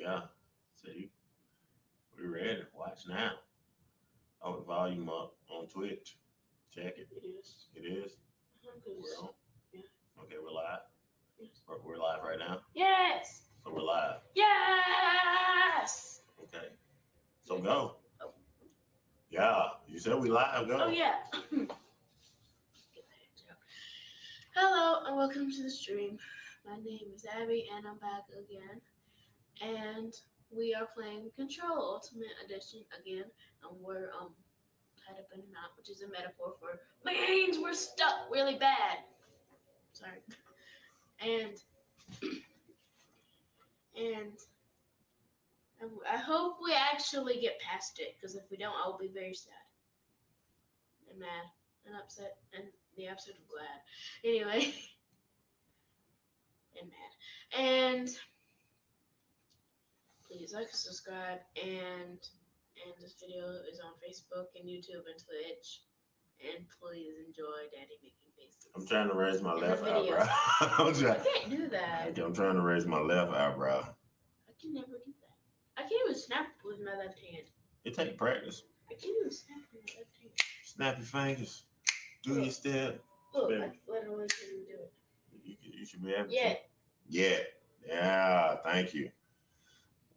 Yeah. See, we ready. Watch now. Oh, the volume up on Twitch. Check it. It is. It is. Uh-huh, we're on. Yeah. Okay, we're live. Yes. We're, we're live right now. Yes. So we're live. Yes. Okay. So go. Oh. Yeah. You said we live. Go. Oh yeah. Get that out. Hello and welcome to the stream. My name is Abby and I'm back again. And we are playing Control Ultimate Edition again. And we're um tied up in a knot, which is a metaphor for means we're stuck really bad. Sorry. And and and I hope we actually get past it, because if we don't, I'll be very sad and mad and upset and the opposite of glad. Anyway, and mad. And please like, subscribe, and and this video is on Facebook and YouTube and Twitch. And please enjoy Daddy making faces. I'm trying to raise my the left eyebrow. I'm, I can't do that. I'm trying to raise my left eyebrow. I can never do that. I can't even snap with my left hand. It takes practice. I can't even snap with my left hand. Snap your fingers. Do your step. Look, Spin. I literally can't do it. You, you should be able to. Yeah, Yeah. Yeah. Thank you.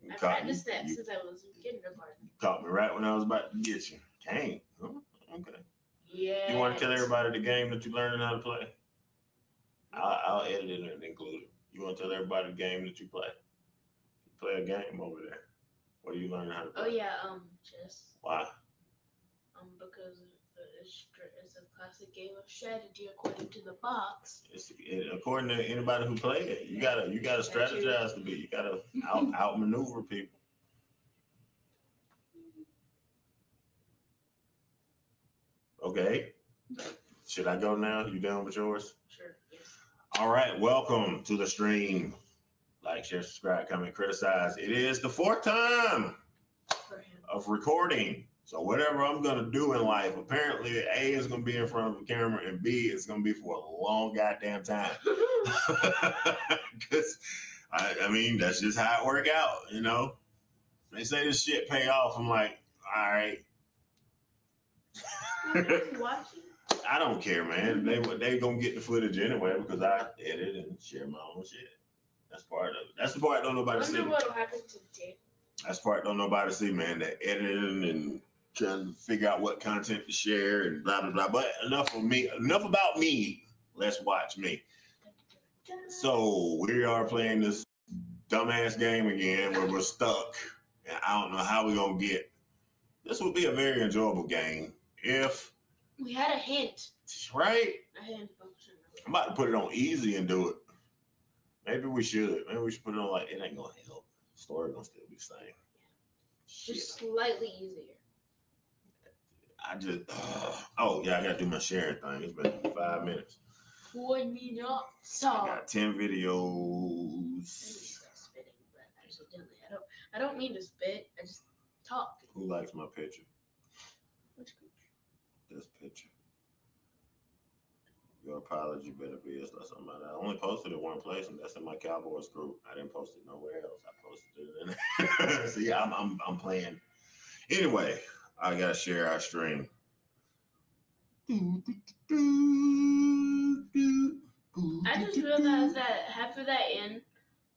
You I caught, practiced you, that you since I was getting in kindergarten. caught me right when I was about to get you. Dang. Oh, Okay. Yeah. You want to tell everybody the game that you're learning how to play? I'll, I'll edit it and include it. You want to tell everybody the game that you play? You play a game over there. What are you learning how to play? Oh yeah, um, chess. Why? Um, because it's str- a classic game of strategy according to the box. It's, it, according to anybody who played it, you gotta you gotta strategize to be. You gotta out outmaneuver people. Okay. Should I go now? You done with yours? Sure. Yes. All right. Welcome to the stream. Like, share, subscribe, comment, criticize. It is the fourth time of recording. So whatever I'm gonna do in life, apparently A is gonna be in front of the camera and B is gonna be for a long goddamn time. Cause I, I mean that's just how it work out, you know. They say this shit pay off. I'm like, all right. Watching. I don't care, man. They they gonna get the footage anyway because I edit and share my own shit. That's part of it. That's the part don't nobody see. Wonder what'll happen to tape. That's part don't nobody see, man. The editing and trying to figure out what content to share and blah blah blah. But enough of me. Enough about me. Let's watch me. So we are playing this dumbass game again where we're stuck, and I don't know how we're gonna get. This would be a very enjoyable game if we had a hint. right. A hint function. I'm about to put it on easy and do it. Maybe we should. Maybe we should put it on like it ain't gonna help. Story gonna still be the same. Shit. Just slightly easier. I just oh yeah, I gotta do my sharing thing. It's been five minutes. Would me not I got ten videos. stop spitting, but accidentally. I don't. I don't mean to spit. I just talk. Who likes my picture? Which group? This picture. Your apology better be it's not somebody. I only posted it one place, and that's in my Cowboys group. I didn't post it nowhere else. I posted it in. See, I'm, I'm I'm playing. Anyway, I gotta share our stream. I just realized that half of that N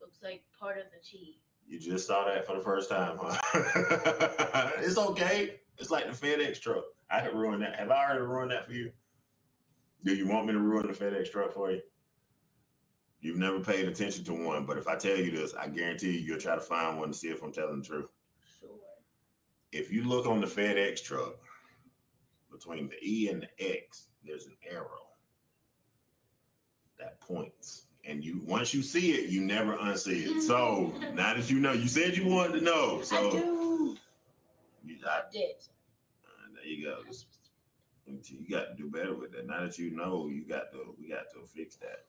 looks like part of the T. You just saw that for the first time, huh? it's okay. It's like the FedEx truck. I could ruin that. Have I already ruined that for you? Do you want me to ruin the FedEx truck for you? You've never paid attention to one, but if I tell you this, I guarantee you you'll try to find one to see if I'm telling the truth. If you look on the FedEx truck, between the E and the X, there's an arrow that points. And you once you see it, you never unsee it. So now that you know, you said you wanted to know. I So do. you, I, I did. uh, there you go. You got to do better with that. Now that you know, you got to we got to fix that.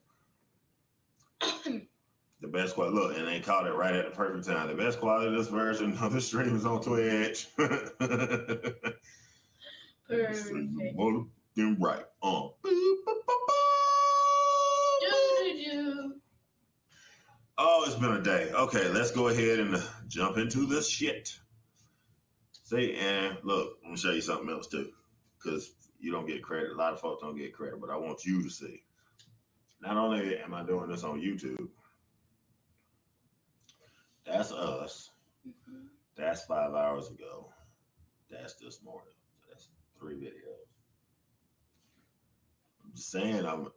The best quality, look, and they caught it right at the perfect time. The best quality of this version of the stream is on Twitch. Perfect. Then right. Um. Oh, it's been a day. Okay, let's go ahead and jump into this shit. See, and look, I'm gonna show you something else too, because you don't get credit. A lot of folks don't get credit, but I want you to see. Not only am I doing this on YouTube, that's us. Mhm. That's five hours ago. That's this morning. So that's three videos. I'm just saying, I'm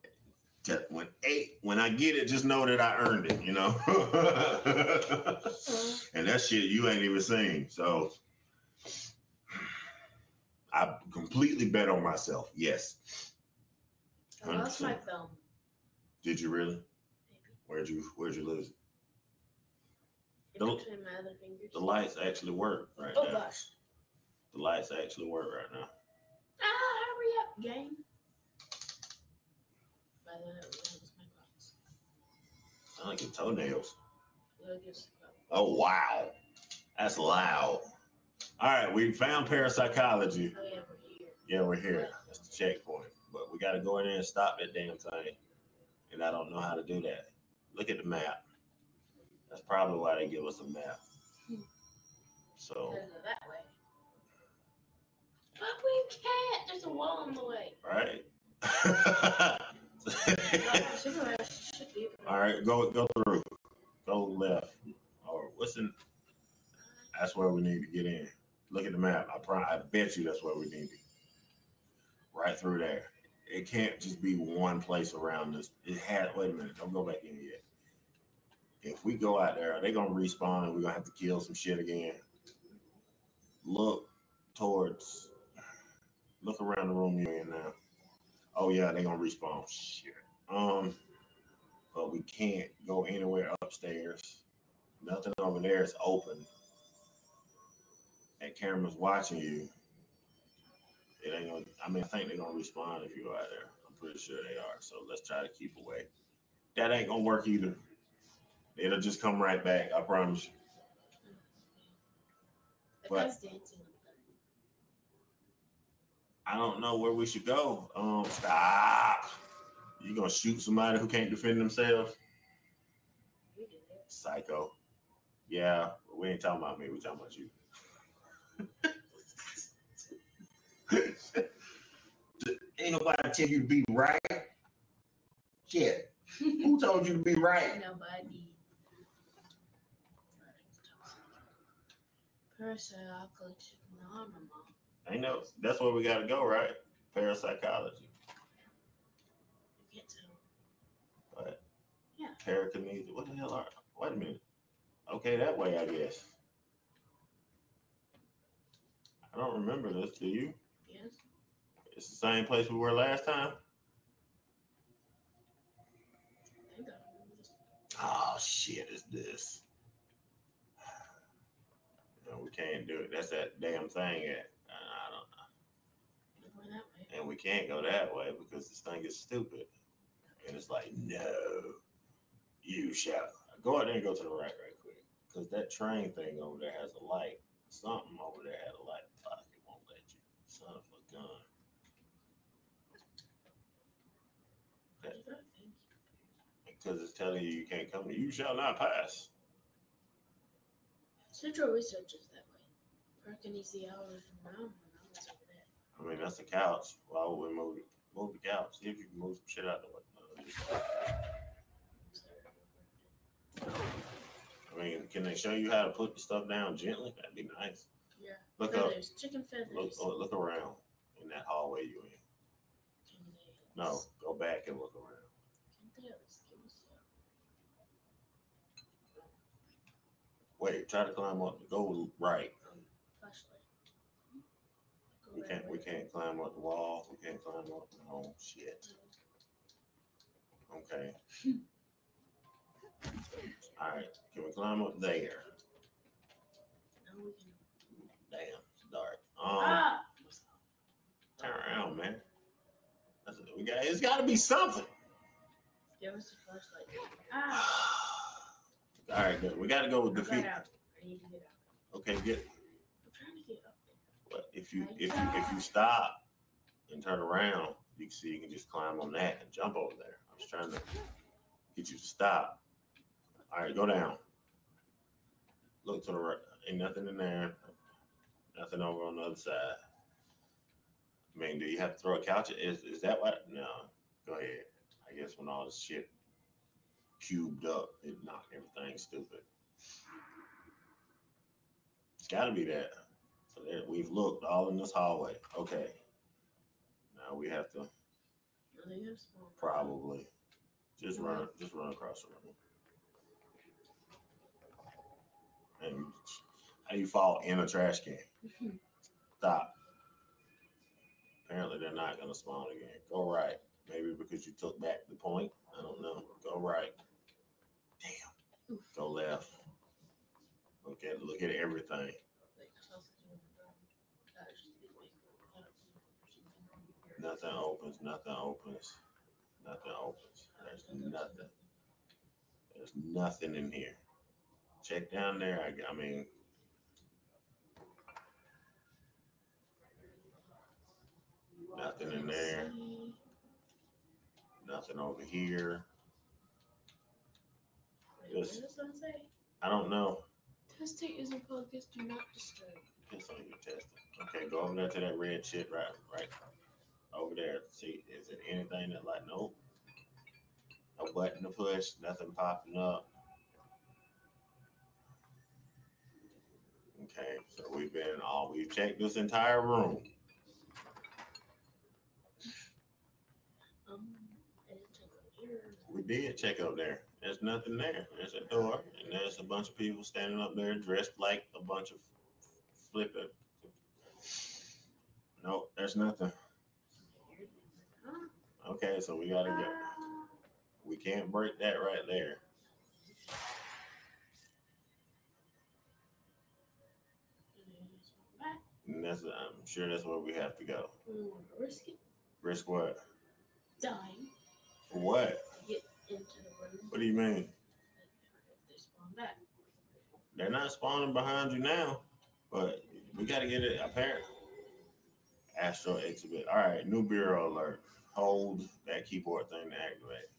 when eight when I get it, just know that I earned it. You know, and that shit you ain't even seen. So I completely bet on myself. Yes. I lost my 100%. Did you really? Maybe. Where'd you Where'd you lose it? Between my other fingers. The lights actually work right Oh now. gosh. The lights actually work right now. Ah, hurry up, game. By the way, that was my box. I like your toenails. Look, it's- Oh wow, that's loud. All right, we found parapsychology. Oh yeah, we're here. Yeah, we're here. That's the checkpoint. But we got to go in there and stop that damn thing. And I don't know how to do that. Look at the map. That's probably why they give us a map. So, that way. But we can't. There's a wall in the way. right. Super Rush should be. All right, go go through. Go left. Or what's in? That's where we need to get in. Look at the map. I pro- I bet you that's where we need to. Right through there. It can't just be one place around this. It had. Wait a minute. Don't go back in yet. If we go out there, they're gonna respawn and we're gonna have to kill some shit again. Look towards. Look around the room you're in now. Oh yeah, they're gonna respawn. Shit. Um, but we can't go anywhere upstairs. Nothing over there is open. That camera's watching you. It ain't gonna. I mean, I think they're gonna respond if you go out there. I'm pretty sure they are. So let's try to keep away. That ain't gonna work either. It'll just come right back. I promise you. The What? guy's dancing up there. I don't know where we should go. Um, stop. You gonna shoot somebody who can't defend themselves? We did it. Psycho. Yeah, we ain't talking about me. We talking about you. ain't nobody tell you to be right. Shit. Who told you to be right? Nobody. Parapsychology normal. Ain't no. That's where we gotta go, right? Parapsychology. You get to What? Yeah. Parakinesis. What the hell are? Wait a minute. Okay, that way, I guess. I don't remember this. Do you? yes. It's the same place we were last time. I think I remember this. Oh shit! Is this? We can't do it. That's that damn thing. At I don't know. That and we can't go that way because this thing is stupid. And it's like, no, you shall go out there and go to the right, right quick, because that train thing over there has a light. Something over there had a light. Fuck, it won't let you. Son of a gun. Because it's telling you you can't come. You shall not pass. Central Research is that. Parking is the hours and round when I was over there. I mean, that's the couch. Why would we move it? Move the couch. See if you can move some shit out the way. I mean, can they show you how to put the stuff down gently? That'd be nice. Yeah. Look up. feathers, chicken feathers. Look, oh, look around in that hallway you're in. No, go back and look around. Tails. Give us a Wait, try to climb up. Go right. We can't. We can't climb up the wall. We can't climb up. No shit. Okay. All right. Can we climb up there? Now we can. Damn, it's dark. Um, ah! turn around, man. That's. We got. It's got to be something. Give us a flashlight. Ah! All right, good. We got to go with I got defeat. I need to get out. Okay, get. I'm trying to get up there. But if you if you if you stop and turn around, you can see you can just climb on that and jump over there. I was trying to get you to stop. All right, go down. Look to the right. Ain't nothing in there. Nothing over on the other side. I mean, do you have to throw a couch? Is is that what? No. Go ahead. I guess when all this shit cubed up, it knocked everything stupid. It's got to be that. There, we've looked all in this hallway. Okay. Now we have to No, they have small. probably just run, just run across the room. And how you fall in a trash can? Mm-hmm. Stop. Apparently they're not gonna spawn again. Go right. Maybe because you took back the point. I don't know. Go right. Damn. Go left. Look at look at everything. Nothing opens. Nothing opens. Nothing opens. There's nothing. There's nothing in here. Check down there. I, I mean, Nothing in there. nothing over here. That? I don't know. Testing is in focus. Do not disturb. It's on your testing. Okay, go over there to that red shit right, right over there. See, is it anything that like nope? No button to push. Nothing popping up. Okay, so we've been all we've checked this entire room. Um, I didn't check over here. We did check up there. There's nothing there. There's a door, and there's a bunch of people standing up there dressed like a bunch of flipping. Nope, there's nothing. Okay, so we gotta go. We can't break that right there. And that's I'm sure that's where we have to go. We want to risk it. Risk what? Dying. For what? to Get into the room. What do you mean? They spawn back. They're not spawning behind you now, but we gotta get it apparent. Astro exhibit. All right, new bureau alert. Hold that keyboard thing to activate.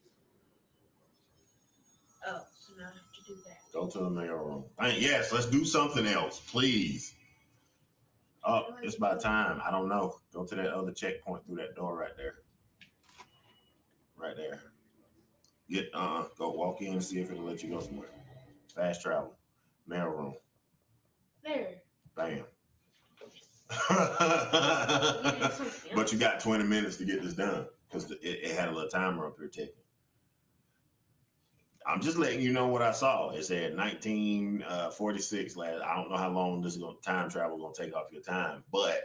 Oh, so now I have to do that. Go to the mail room. Yes, let's do something else, please. Oh, it's about time. I don't know. Go to that other checkpoint through that door right there. Right there. Get uh go walk in and see if it'll let you go somewhere. Fast travel. Mail room. There. Bam. But you got 20 minutes to get this done because it, it had a little timer up here taking. I'm just letting you know what I saw. It said 1946 uh, last. I don't know how long this is going time travel gonna take off your time, but.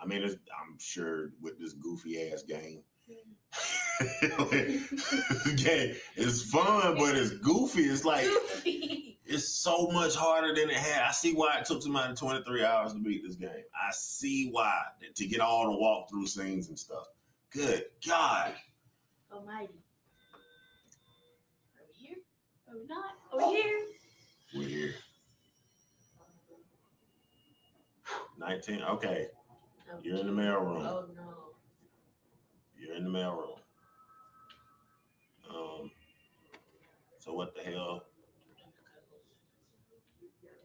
I mean, it's, I'm sure with this goofy ass game, game it's fun, but it's goofy. It's like Goofy. It's so much harder than it had. I see why it took somebody 23 hours to beat this game. I see why to get all the walkthrough scenes and stuff. Good God. Almighty. Are we here? Are we not? Are we here? We're here. 19. Okay. Oh, You're in the mail room. Oh no. You're in the mail room. Um, so what the hell?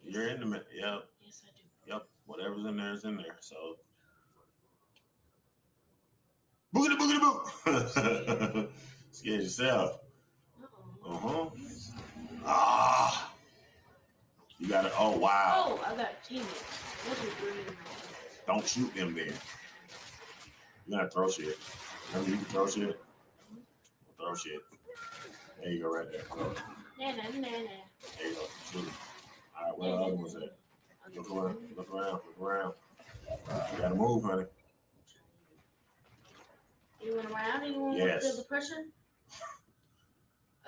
You're in the. Yep. Yes, I do. Yep. Whatever's in there is in there. So. Boogity boogity boo. Scared yourself. Uh huh. Ah. You got it. Oh wow. Oh, I got teammates. What is bringing my Don't shoot them then. You gotta throw shit. Remember you can throw shit. Throw shit. There you go, right there. It. Nah, nah, nah, nah. There you go. Shoot. All right, where the other ones at? Look around. Look around. Look around. You gotta move, honey. You Anyone around? Anyone Yes. feel the pressure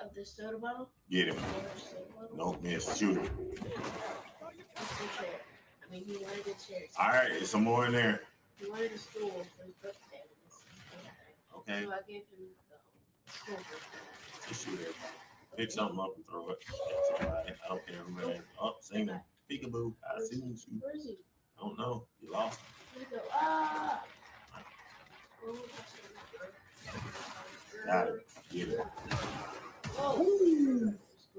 of this soda bottle? Get him. Soda bottle? Nope, miss. Shoot him. It's chair. I mean, he wanted a chair. All right, there's some more in there. He wanted a stool for his birthday. Okay, So I gave him the stool. just shoot it. Pick something up and throw it. at Somebody. I don't care who it is. Oh, him. Peekaboo. I see him shoot. Where is he? I don't know. You lost. Go? Ah! Got it. Get it.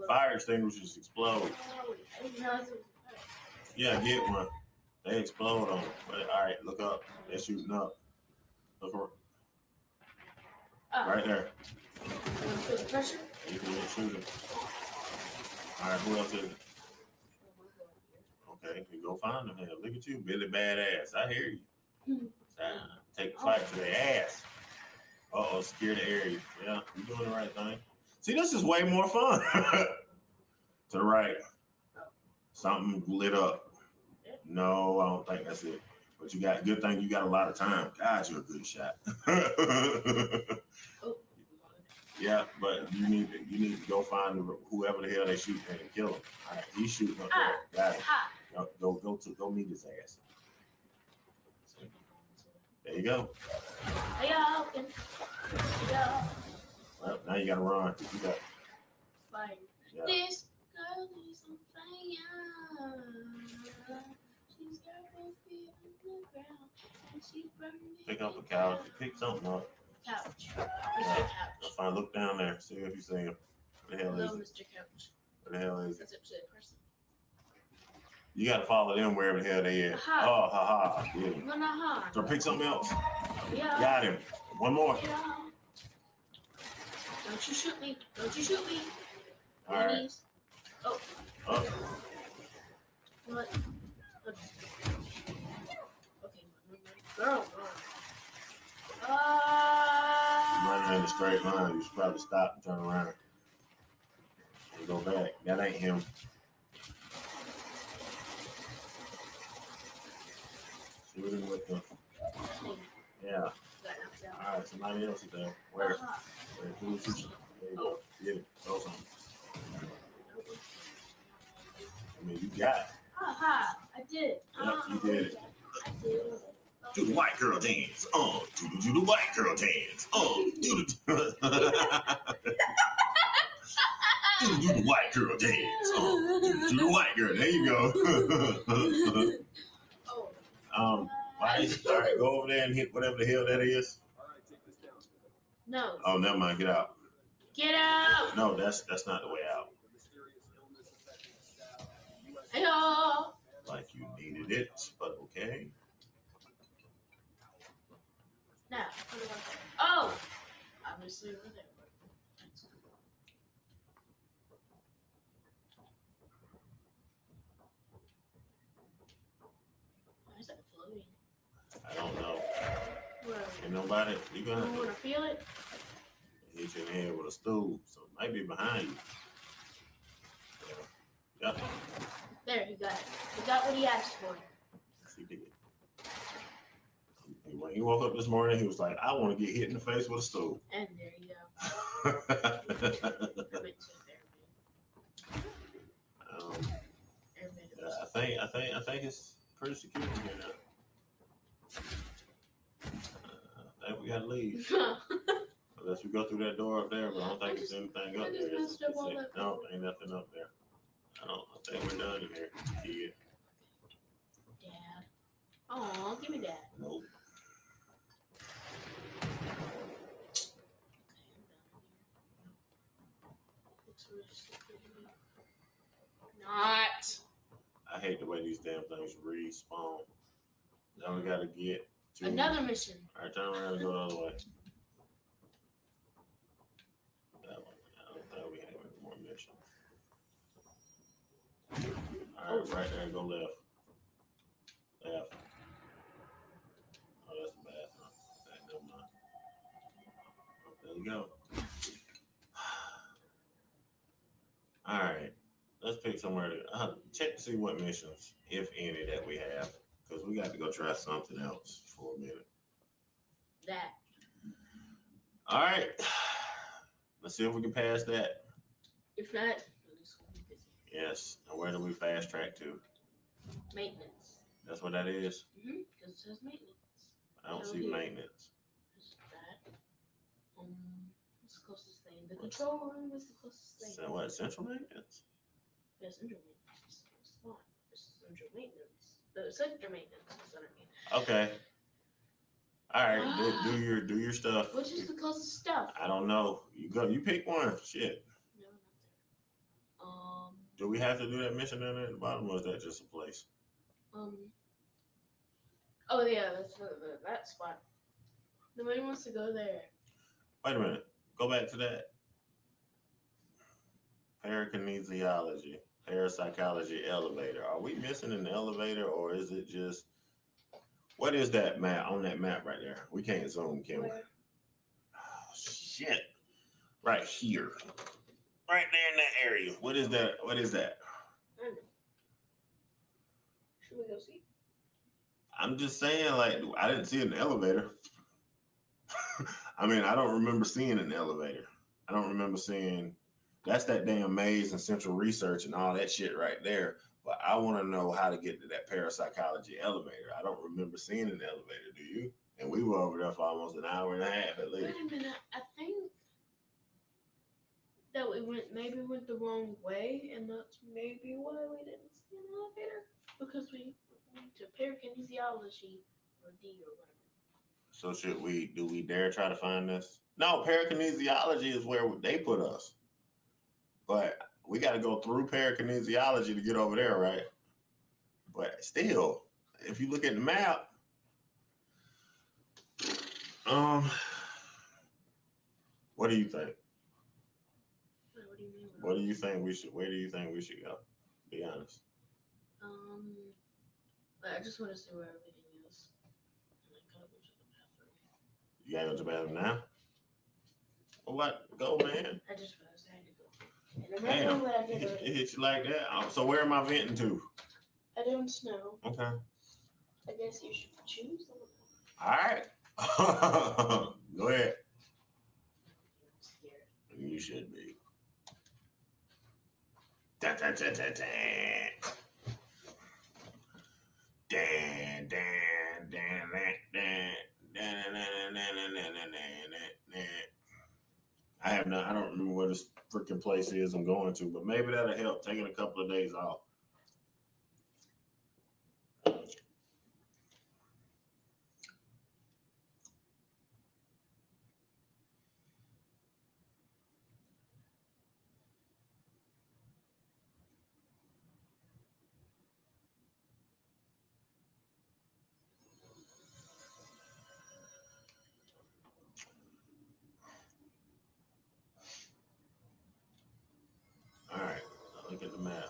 Fire extinguishers explode. I didn't realize it was a fire. Yeah, get one. They explode on. But, all right, look up. They're shooting up. Look for Ah, right there. pressure? You can shoot it. All right, who else is it? Okay, you go find them here. Look at you, Billy Badass. I hear you. Hmm. Uh, take the fight to their ass. Uh oh, scare the area. Yeah, you're doing the right thing. See, this is way more fun. to the right. Something lit up. No, I don't think that's it. But you got good thing you got a lot of time. God, you're a good shot. Yeah, but you need to you need to go find whoever the hell they shoot and kill him. All right, he's shooting up there. Ah, got it. Ha! Go, go, go to go meet his ass. There you go. Hey, y'all. Well, now you gotta run. You got Fire. yeah. This girl is on fire. She's got both feet on the ground. And she's burning. pick up a couch. Pick something up. Couch. Yeah. Mr. Couch. Fine. Look down there. See if you see him. What the hell is Hello, it? Mr. Couch. What the hell is it? That's up to the person. You gotta follow them wherever the hell they at. Aha. Oh, ha ha. Him. No, no, huh? So pick something else. Yeah. Got him. One more. Yeah. Don't you shoot me. Don't you shoot me. All right. Oh. oh, What? What? Okay. Girl, girl. Running in a straight line. You should probably stop and turn around and go back. That ain't him. Shoot him with the. Yeah. Got knocked out. All right. Somebody else is there. Where? Uh-huh. Where? Who's- There you go. Get it. Throw something. I mean, you got it. Aha, I did it. Yep, you did it. I did it. Do the white girl dance. Oh, do the, do the white girl dance. Oh, do the do the, white girl dance. Oh, do, the- white girl. There you go. Oh. um, why? All right, go over there and hit whatever the hell that is. No. Oh, never mind. Get out. Get out. No, that's that's not the way out. Hello. Like you needed it, but okay. Now. I say? Oh. Obviously over there. Why is that floating? I don't know. Where? Ain't nobody. You You gonna have want to to feel it? hit your head with a stool, so it might be behind you. Yeah. Yep. There, he got it. He got what he asked for. He did. When he woke up this morning, he was like, I want to get hit in the face with a stool. And there you go. Permit to airman. um, I think I think I think it's pretty secure in here now. Uh, I think we gotta leave. Unless we go through that door up there, but I don't think it's just- anything up there. all It's- that No, ain't nothing up there. I don't I think we're done in here. Yeah. Dad. Oh, give me that. Nope. Not. I hate the way these damn things respawn. Now we gotta get to Another mission. All right, turn around and go the other way. That one. I don't think we have any more missions. All right, right there, go left. Left. Oh, that's the bathroom. Okay, never mind. There we go. All right, let's pick somewhere to uh, check to see what missions, if any, that we have, because we got to go try something else for a minute. That. All right. Let's see if we can pass that. If not, at least we'll be busy. Yes. And where do we fast track to? Maintenance. That's what that is. Mm-hmm. Because it says maintenance. I don't see yeah. maintenance. That? Um, what's the closest thing? The What's- control room is the closest thing. So what? Central maintenance? Yeah, maintenance. is the closest one. It's central maintenance. The sector maintenance is what I mean. Okay. All right. Do, do ah. your do your stuff. Which is the closest stuff? I don't know. You go. You pick one. Shit. Um. Do we have to do that mission down there at the bottom, or is that just a place? Um. Oh yeah, that's uh, the, the, that spot. Nobody wants to go there. Wait a minute. Go back to that. Parakinesiology, parapsychology elevator. Are we missing an elevator, or is it just? What is that map on that map right there? We can't zoom, can we? Oh, shit. Right here. Right there in that area. What is that? What is that? I don't know. Should we go see? I'm just saying, like, I didn't see an elevator. I mean, I don't remember seeing an elevator. I don't remember seeing that's that damn maze and central research and all that shit right there. But I want to know how to get to that parapsychology elevator. I don't remember seeing an elevator, do you? And we were over there for almost an hour and a half at least. Wait a minute. I think that we went maybe went the wrong way, and that's maybe why we didn't see an elevator because we went to parakinesiology or D or whatever. So should we do we dare try to find this? No, parakinesiology is where they put us. But we got to go through parakinesiology to get over there, right? But still, if you look at the map, um, what do you think? What do you mean? What do you think we should? Where do you think we should go? Be honest. Um, I just want to see where everything is. And I gotta go to the bathroom. You gotta go to the bathroom now. What? Go, man. I just realized to go. And doing what I It did hit, it hit you like that. Oh, So where am I venting to? I don't know. Okay. I guess you should choose. All right. Go ahead. I'm scared. You should be. Da, da, da, da, da. Dan, dan, dan, dan, dan, dan, dan, dan, dan, dan, dan, dan, dan. I have not, I don't remember what this freaking place is I'm going to, but maybe that'll help taking a couple of days off. All right, look at the map.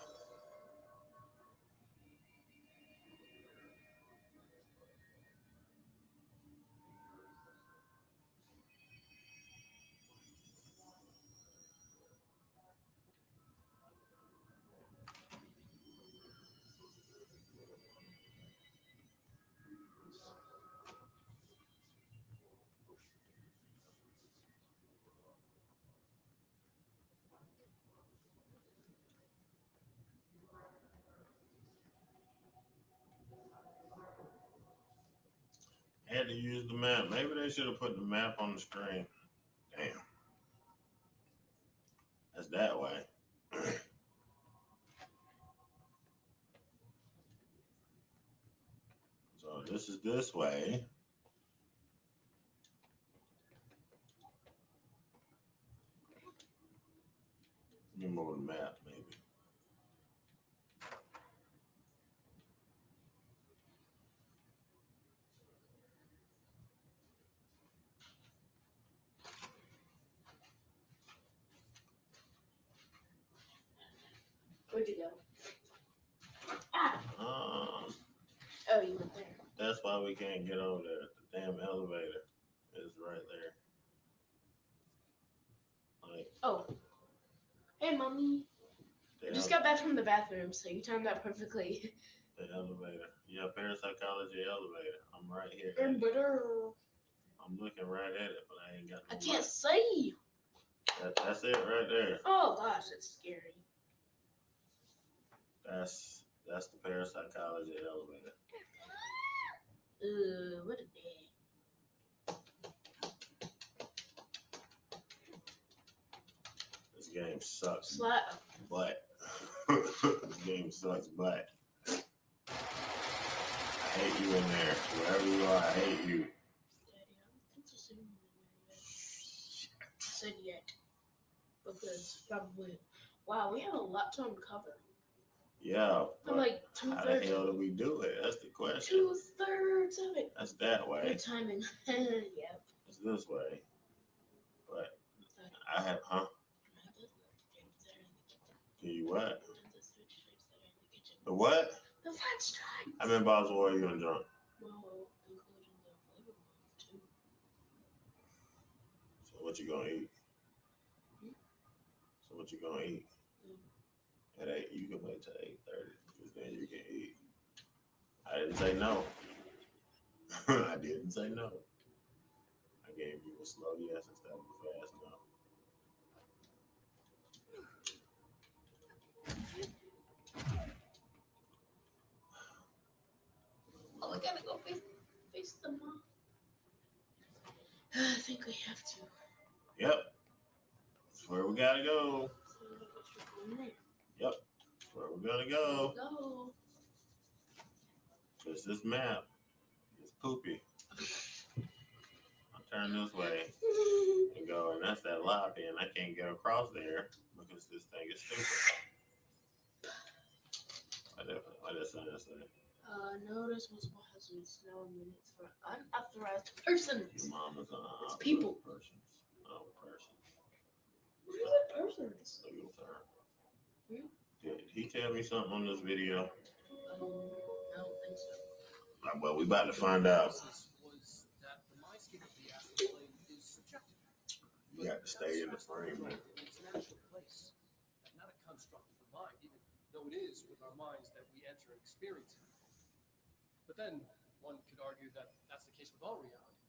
Had to use the map. Maybe they should have put the map on the screen. Damn. That's that way. so this is this way. Let me move the map, maybe. Where'd you go? Ah! Um, Oh, you went there. that's why we can't get over there. The damn elevator is right there. Like Oh. Hey, mommy. I just got back from the bathroom, so you timed that perfectly. the elevator. Yeah, parapsychology elevator. I'm right here. I'm looking right at it, but I ain't got. I no can't light. see. That, that's it right there. Oh gosh, that's scary. That's that's the parapsychology elevator. Ooh, what a day. This game sucks, Slap. but this game sucks, but I hate you in there. Wherever you are, I hate you. Said yet. Because probably Wow, we have a lot to uncover. Yeah. I'm like two how the hell do we do it? That's the question. Two thirds of it. That's that way. Good timing. yeah. It's this way. But I have, huh? Can you what? The what? The French fries. I'm in Boswell. You and drunk. Well, including the flavor ones too. So what you gonna eat? Hmm? So what you gonna eat? At eight, you can wait till eight thirty, then you can eat. I didn't say no. I didn't say no. I gave you a slow yes instead of a fast no. Oh, we gotta go face, face the mom. I think we have to. Yep. That's where we gotta go. So we gotta go from there. That's where we're gonna go. Go. Cause this map It's poopy. I'll turn this way and go, and that's that lobby, and I can't get across there because this thing is stupid. What did, what did sign say? Uh, notice multiple hazards, snow minutes for unauthorized persons. Your mama's on. It's people. Persons. Oh, persons. What are persons? Legal term. Hmm? Did he tell me something on this video? Um, I don't think so. Uh, Well, we about to find out. You got to stay in the frame, man. Not a construct of the mind, even though it is with our minds that we enter and experience it. But then one could argue that that's the case with all reality.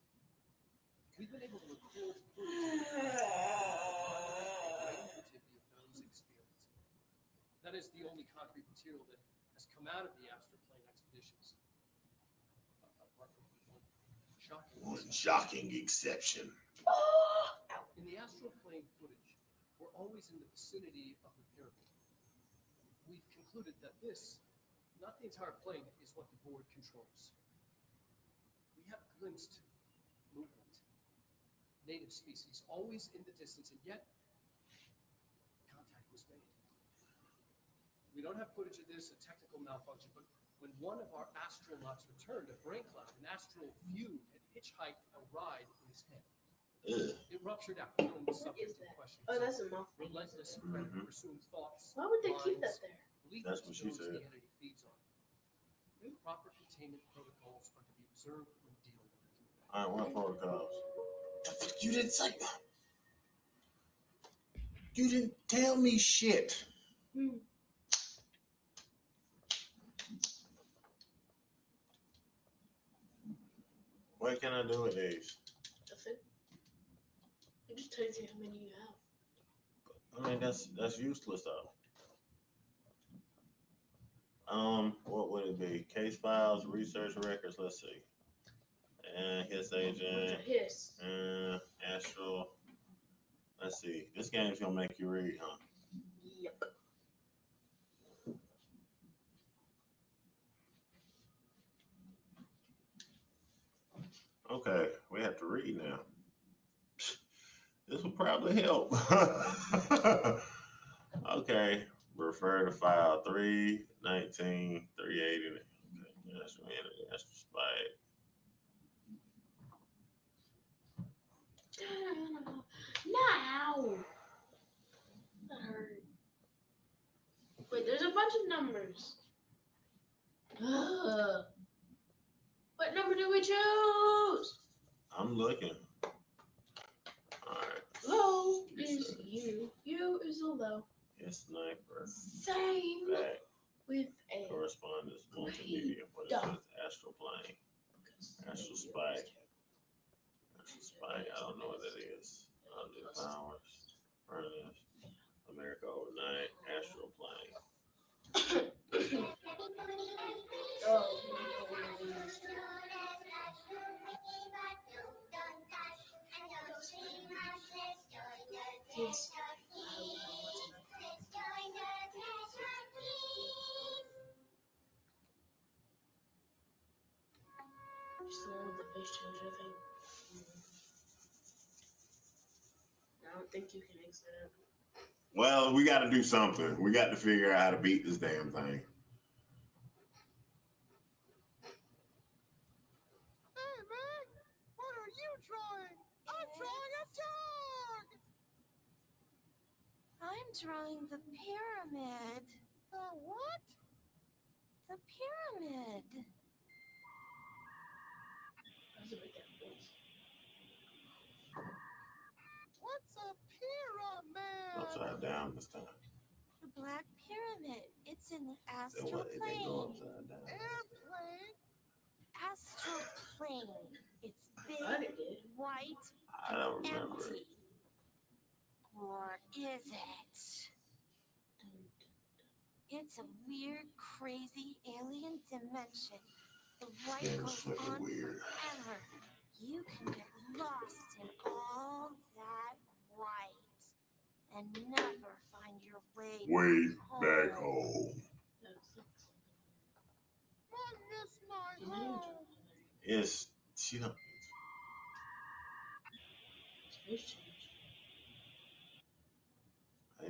We've been able to record footage of the activity of those experiences. That is the only concrete material that has come out of the astral plane expeditions. Apart from one shocking One shocking exception. In the astral plane footage, we're always in the vicinity of the pyramid. We've concluded that this, not the entire plane, is what the board controls. We have glimpsed movement, native species, always in the distance, and yet contact was made. We don't have footage of this, a technical malfunction, but when one of our astronauts returned, a brain cloud, an astral view, had hitchhiked a ride in his head. Ugh. It ruptured out, killing the subject in that? question. Oh, that's a mouth. relentless, Mhm. pursuing thoughts. Why would they keep that there? leading That's what she those said. the entity feeds on. Proper containment protocols are to be observed when dealing with it. All right, what protocols? You didn't say that. You didn't tell me shit. Hmm. What can I do with these? That's it. It just tells you how many you have. I mean, that's that's useless though. Um, what would it be? Case files, research records. Let's see. And his agent, hiss? and astral. Let's see. This game's gonna make you read, huh? Yep. Okay, we have to read now. This will probably help. okay, refer to file 319 380. Okay, that's entity, that's the spike. Wait, there's a bunch of numbers. Ugh. What number do we choose? I'm looking. All right, Low is you. You is a low. it's sniper. Same Back with a. correspondence multimedia. What is this? Astral plane. Astral spike. Astral spike. I don't know what that is. Under powers. Furnace. America overnight. Astral plane. oh, Yes. Just the one with the face I don't think you can exit it. Well, we got to do something. We got to figure out how to beat this damn thing. Hey, man, what are you drawing? I'm drawing a dog. I'm drawing the pyramid. The what? The pyramid. That's a big difference. What's a pyramid? Upside down this time. The black pyramid. It's in the astral what? It plane. Airplane? Astral plane. It's big, white, I don't remember. empty. Or is it? It's a weird, crazy alien dimension. The light Yeah, goes on weird. forever. You can get lost in all that white and never find your way Way home. back home. That's I miss my home. It's she don't.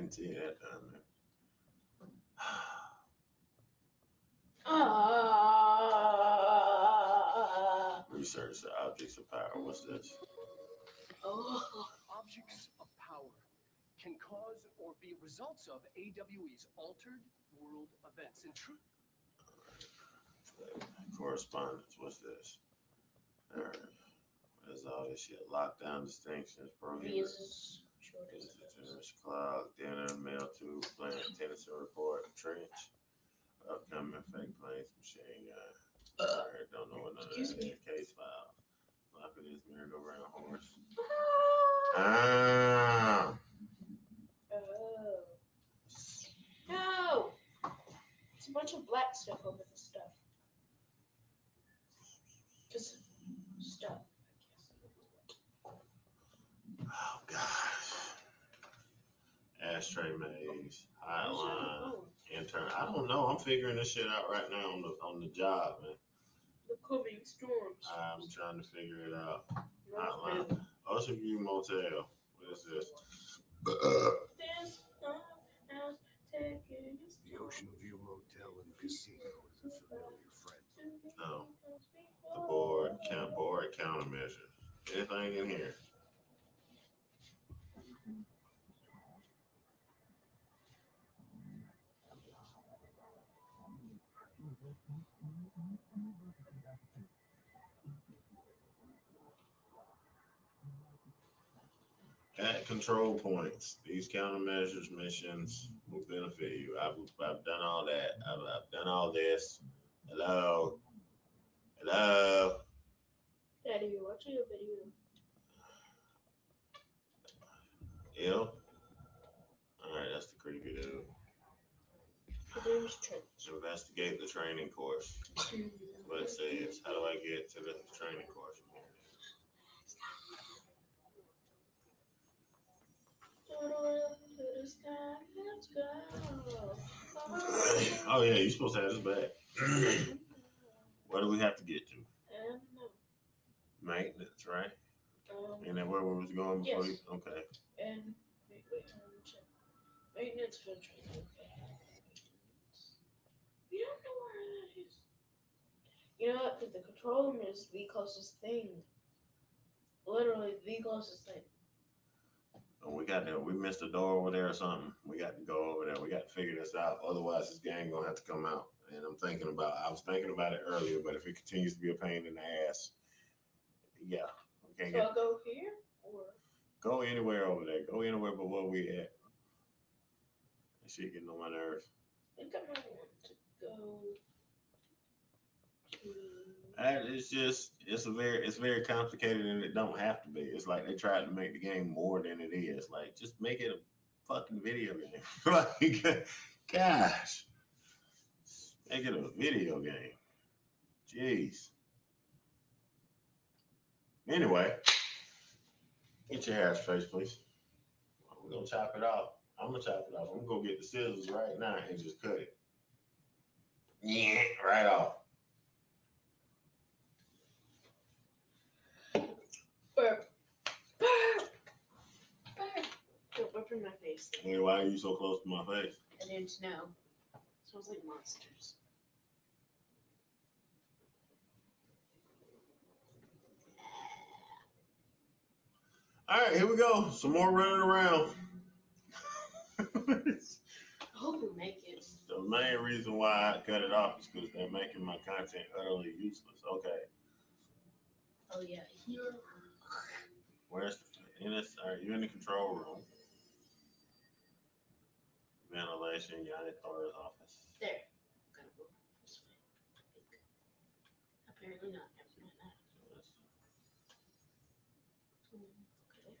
Space change. I didn't see that down there. Ah. Research the objects of power. What's this? Oh. Objects of power can cause or be results of AWE's altered world events. In truth, Correspondence. What's this? All right. There's all this shit. Lockdown distinctions. Prohibit. Visitors, clock, dinner, mail to, plant, tennis report, trench, upcoming fake planes, machine gun. Uh, Alright, don't know what none of that is. Case file. Floppy this merry-go-round horse. Ah. Ah, Oh. No! It's a bunch of black stuff over the stuff. Just stuff, oh gosh. Ashtray oh, maze, I hotline, Oh, intern. I don't know. I'm figuring this shit out right now on the on the job, man. the coming storms. I'm trying to figure it out. Northman. Hotline. Ocean View Motel. What is this? This love has uh, taken its The Ocean View Motel and Casino is a familiar friend. No. The board, count board countermeasure. Anything in here? At control points, these countermeasures missions will benefit you. I've, I've done all that. I've, I've done all this. Hello. Hello. Daddy, you're watching a video. Ill. All right, that's the creepy dude. The name's Trent. Investigate the training course. What it says. How do I get to the training course? from here? Let's go. Oh yeah, you're supposed to have this back. Where do we have to get to? And. Maintenance, right? Um, Ain't that where we was going before? you- Okay. and wait, wait, let me check. Maintenance for. Okay. We don't know where that is. You know what? the control room is the closest thing. Literally the closest thing. Oh, we got to. We missed a door over there or something. We got to go over there. We got to figure this out. Otherwise, this game gonna have to come out. And I'm thinking about. I was thinking about it earlier, but if it continues to be a pain in the ass, yeah, we can't So get go here or go anywhere over there. Go anywhere but where we at. That shit getting on my nerves. I think I might want to go to it's just it's a very it's very complicated and it don't have to be. It's like they tried to make the game more than it is. Like just make it a fucking video game. like gosh. Make it a video game. Jeez. Anyway, get your hair straight, please. We're gonna chop it off. I'm gonna chop it off. I'm gonna go get the scissors right now and just cut it. Yeah, right off. My face. Hey, why are you so close to my face? I didn't know. It smells like monsters. All right, here we go. Some more running around. I hope we make it. the main reason why I cut it off is because they're making my content utterly useless. Okay, Oh yeah, here. where's the, in this? Are you in the control room? Ventilation, Janitor's office. There. Gotta go this way. Apparently not. Never mind that. Hmm, Okay.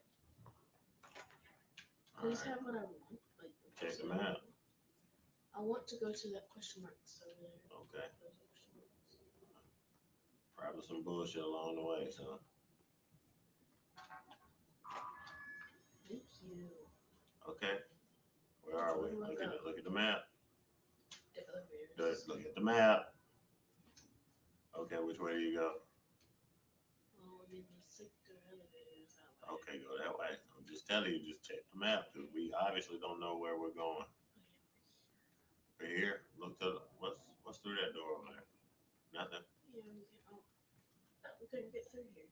All Please right, have what I want. Like, check them out. I want to go to that question mark. So there. Okay, those are question marks. probably some bullshit along the way, so. Thank you. Okay, where are we? Look at. Look at the map. The elevators. Just look at the map. Okay, which way do you go? Oh, I'm in the sector elevators. that way. Okay, go that way. I'm just telling you, just check the map because we obviously don't know where we're going. Right here, look to the, what's what's through that door over there? Nothing. Yeah, we can. Oh, we couldn't get through here.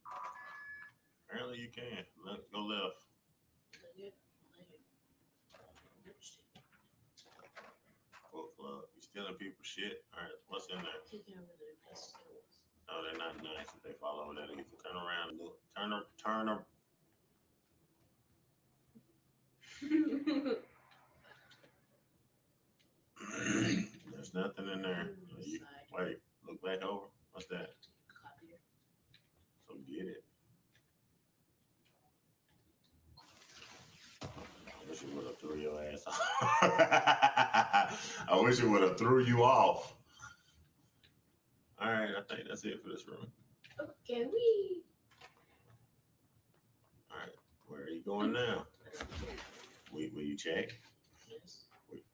Apparently you can. Let go left. Like it, like it. Oops, Book You stealing people's shit. All right, what's in there? Kicking over the nice skills. No, they're not nice. If they fall over there, they get turn around and look. Turn them. Turn them. There's nothing in there. You, wait, look back over. What's that? Copier. So get it. I wish it would have threw your ass off. I wish it would have threw you off. All right, I think that's it for this room. Okay, we. All right, where are you going now? Will, will you check? Yes. Wait.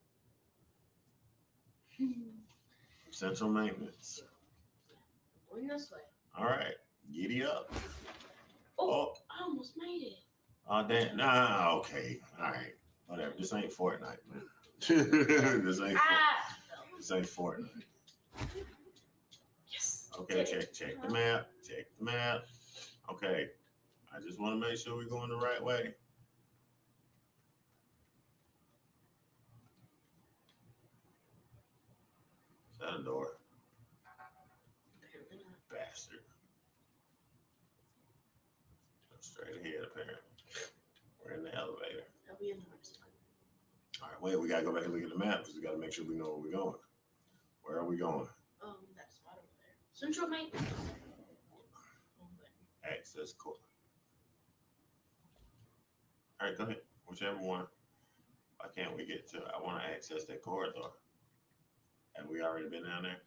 Central maintenance. Going this way. All right, giddy up. Oh, Oh, I almost made it. oh, damn. Nah, okay. All right, whatever. This ain't Fortnite, man. this ain't. Fort- Ah! This ain't Fortnite. Yes. Okay, Did check check the map. Check the map. Okay, I just want to make sure we're going the right way. Is that a door? Bastard. Straight ahead, apparently. We're in the elevator. That'll be in the next one. All right, wait, we gotta go back and look at the map because we gotta make sure we know where we're going. Where are we going? Um, that spot over there. Central. Oh, Access core. All right, go ahead. Whichever one. Why can't we get to? I want to access that corridor. Have we already been down there?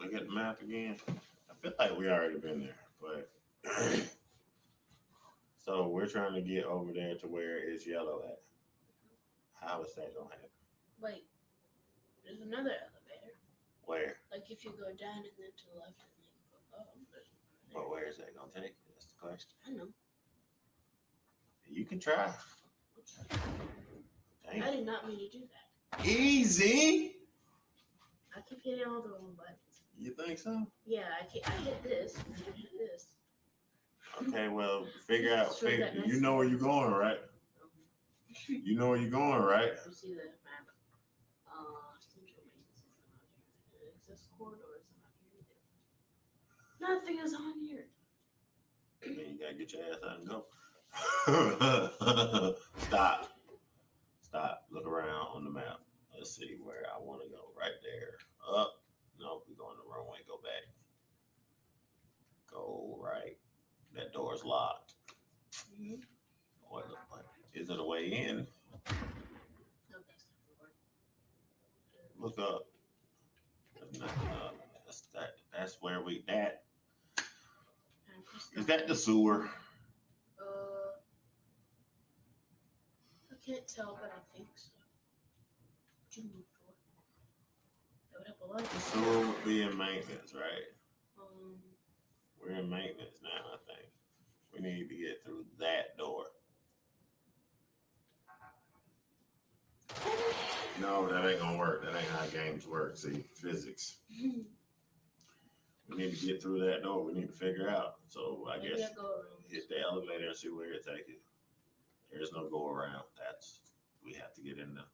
Look at the map again. I feel like we already been there, but so we're trying to get over there to where it's yellow at. How is that gonna happen? Wait. There's another elevator. Where? Like if you go down and then to the left and then you go up. there's another But where is that gonna take? you? That's the question. I know. You can try. I did not mean to do that. Easy. I keep hitting all the wrong buttons. You think so? Yeah, I, can, I hit this and I hit this. Okay, well, figure out. Sure Figure, that you know where you're going, right? You know where you're going, right? You see the map. Uh, central maintenance is not here. The access corridor is not here. Nothing is on here. You gotta get your ass out and go. Stop. Stop. Look around on the map. Let's see where I want to go. Right there. Up. No, we're going the wrong way. Go back. Go right. That door's locked. What, what, is it a way in? No, that's not gonna work. Look up. There's nothing up. That's that. That's where we. That is that the sewer. Uh, I can't tell, but I think so. What you move for? That would help a lot. The sewer would be in maintenance, right? Um, We're in maintenance now. I think we need to get through that door. No, that ain't gonna work. That ain't how games work. See, physics. We need to get through that door. We need to figure out. So I Maybe guess I'll go around. hit the elevator and see where it take you. There's no go around. That's we have to get in there.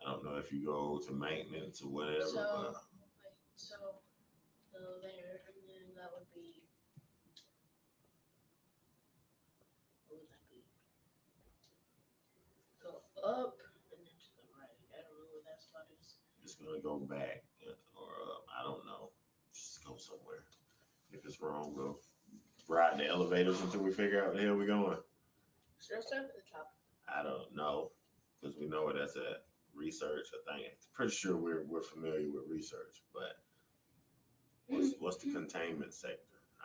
I don't know if you go to maintenance or whatever, So, but wait, so, so there, and then that would be. What would that be? Go up and then to the right. I don't know where that spot is. it's gonna go back or up. I don't know. Just go somewhere. If it's wrong, go ride the elevators until we figure out where the hell we going. I start at the top? I don't know because we know where that's at. Research, I think. Pretty sure we're we're familiar with research, but what's mm-hmm. what's the containment sector?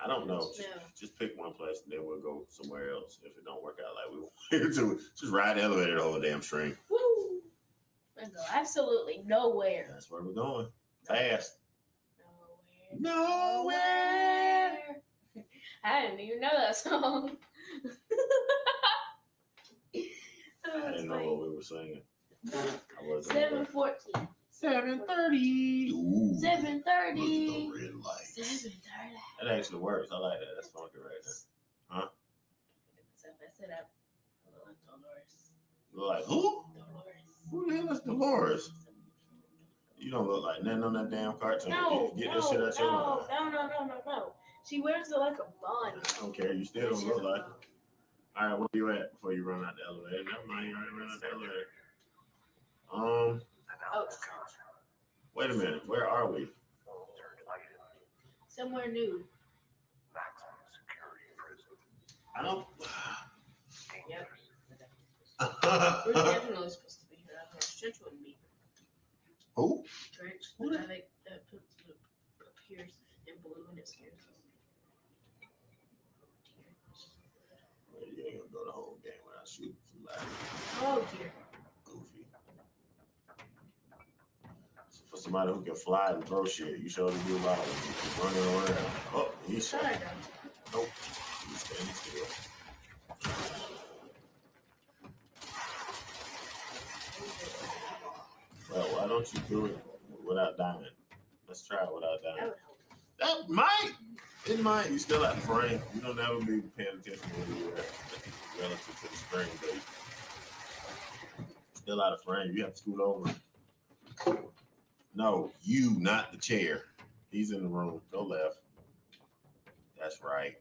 I don't know. Just, No. just pick one place and then we'll go somewhere else if it don't work out like we want to. Just ride the elevator all the whole damn string. Woo! And go absolutely nowhere. That's where we're going. Fast. Nowhere. Nowhere. I didn't even know that song. Oh, I didn't know what we were singing. I wasn't. Seven fourteen. Seven thirty. Ooh. Seven Look thirty. at the red lights. Seven thirty. That actually works. I like that. That's funky right there. So I said I look like Dolores. Like, who? Who the hell is Dolores? You don't look like nothing on that damn cartoon. No, Get, get no, that shit out your no, mind. no, no, no, no, no. She wears it like a bun. I don't care. You still don't look like it. All right, where you at before you run out the elevator? Never mind, you already run out the elevator. Um, Oh, wait a minute. Where are we? somewhere new. Maximum security prison. I don't. Yep. We're definitely supposed to be here. I thought Trench wouldn't be. Who? Who the guy that, appears in blue and it scares us. You ain't gonna go the whole game without shooting somebody. Oh dear. Goofy. For somebody who can fly and throw shit, you sure to do a lot of running around. Oh, he's shot. Nope. He's standing still. Why don't you do it without dying? Let's try it without dying. would help. That might. It might. You still at the frame. You don't ever be paying attention when you're relative to the screen, but still out of frame. You have to scoot over. No, you, not the chair. He's in the room. Go left. That's right.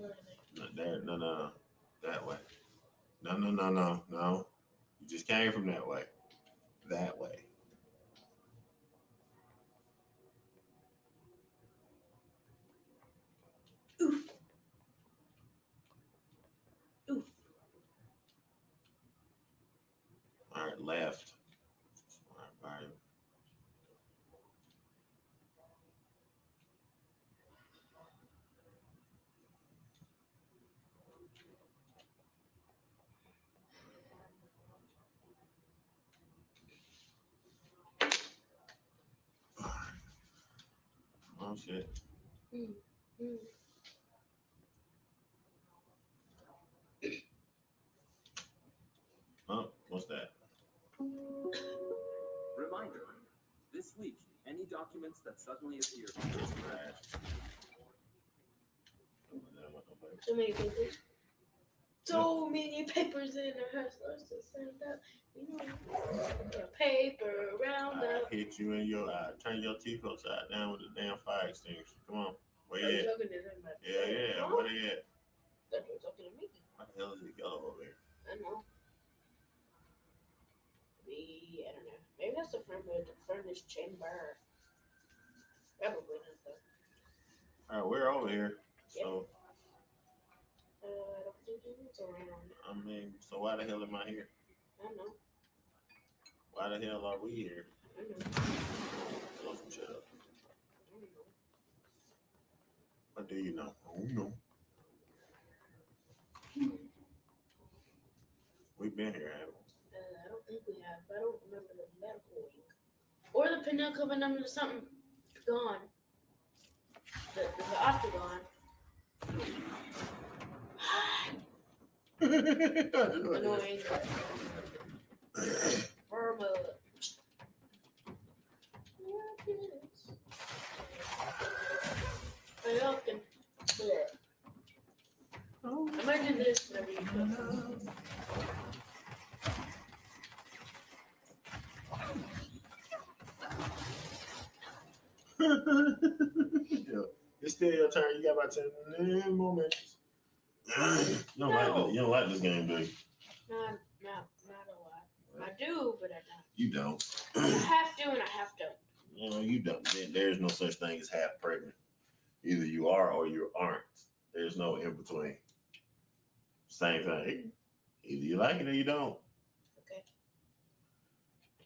Where are they? No, no, no, no. That way. No, no, no, no, no. You just came from that way. That way. Oof. All right, left. All right, all right. Oh shit. Mm, mm. Oh, what's that? Reminder, this week, any documents that suddenly appear Trash. So many papers. So many papers in a house. Let's just send up. You know, paper round I up. hit you in your eye. Turn your teeth upside down with the damn fire extinguisher. Come on. Where you you at? talking to them about Yeah, yeah. Huh? Where they at? Thought you talking to me. What the hell is it yellow over there? I know. Maybe I don't know. Maybe that's the furnace, the furnace chamber. Probably not though. All right, we're over here. So, Uh, I don't think it's around. I mean, so why the hell am I here? I don't know. Why the hell are we here? I don't know. I don't know. What do you know? Oh, no. We've been here, we? Uh, I don't think we have. I don't remember the medical wing. Or the pinnacle but number something gone. The, the octagon. Annoying. Verbo. I often. I might do this whenever you. Yeah. It's still your turn. You got about 10 more minutes. you, don't like No. this, you don't like this game, do you? Not, not, not a lot. I do, but I don't. You don't. I have to, and I have to. You know, you don't. There- There's no such thing as half pregnant. Either you are or you aren't. There's no in between. Same thing. Either you like it or you don't. Okay.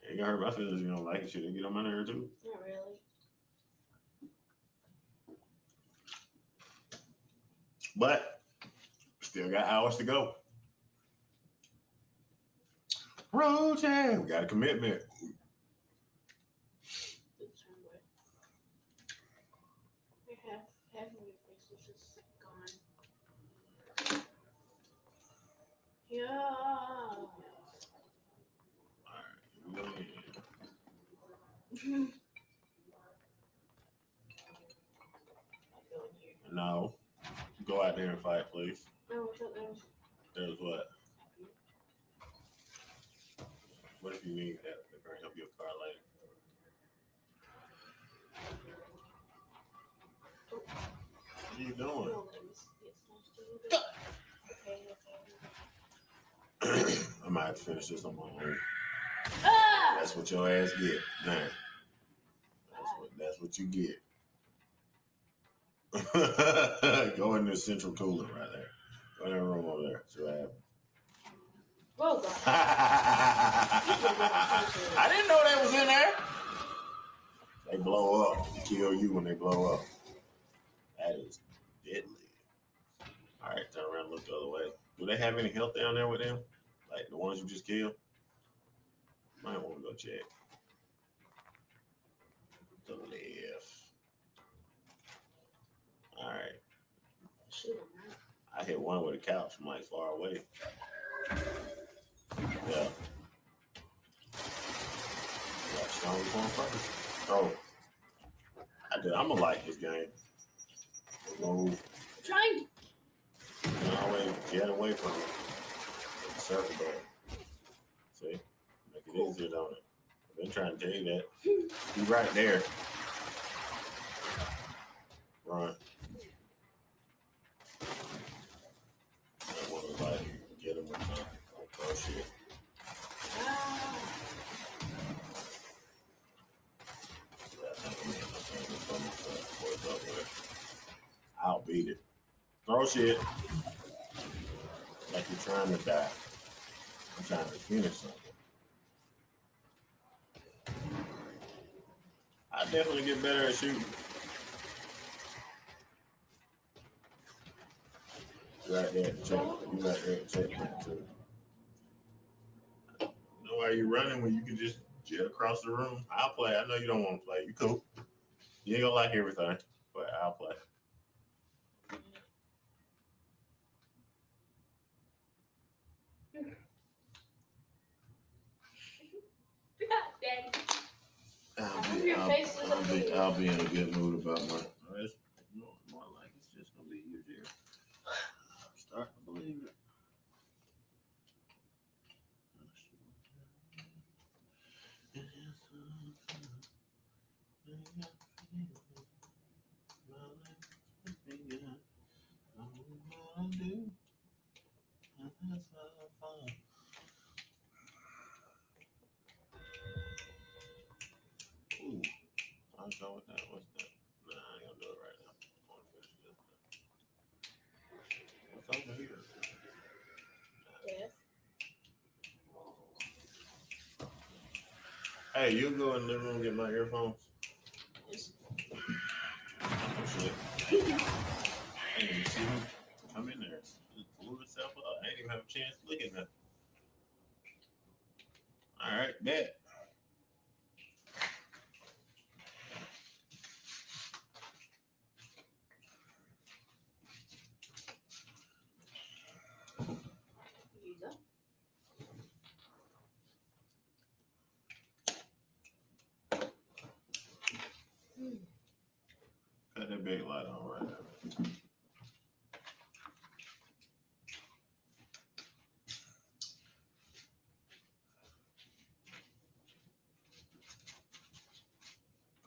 Ain't gonna hurt my feelings. if You don't like it. Shit, it get on my nerve too. Not really. But still got hours to go. Jam. We got a commitment. It's turned away. I have half of my face is just gone. Yeah. All right. ahead. No. Go out there and fight, please. No, I thought that was There's what? What if you need that to bring up your car later? What are you doing? no, let me see. It's not still there. Okay, okay. I might have to finish this on my own. Ah! That's what your ass get. Man. That's what that's what you get. Go in the central cooler right there. In that room over there. See what happens. Whoa, God. I didn't know that was in there. They blow up. They kill you when they blow up. That is deadly. All right, turn around, look the other way. Do they have any health down there with them? Like the ones you just killed? Might want to go check. To the left. All right. Shoot. I hit one with a couch from like far away. Yeah. Yeah, one first. Oh. I did. I'm gonna like this game. Move. Trying. Always get away from it. Circle back. See? Make it easier, don't it? I've been trying to tell you that. Hmm. You right there. Run. That one was like, get him with the oh shit. Ah. I'll beat it. Throw shit. Like you're trying to die. I'm trying to finish something. I definitely get better at shooting. You Right there, check. You right there, check that too. Know why you running when you can just jet across the room? I'll play. I know you don't want to play. You cool. You ain't gonna like everything, but I'll play. Daddy. I'll be, I'll, I'll be. I'll be in a good mood about my. oh, It's more, more like it's just gonna be easier. I'm starting to believe it. Ooh, I'll go with that. What's that? Nah, I ain't gonna do it right now. I wanna finish this. What's over here? Yes. Hey, you go in the room get my earphones. Come in there. Blew itself up. I ain't even have a chance to look at that. All right, bet. That big light on right now.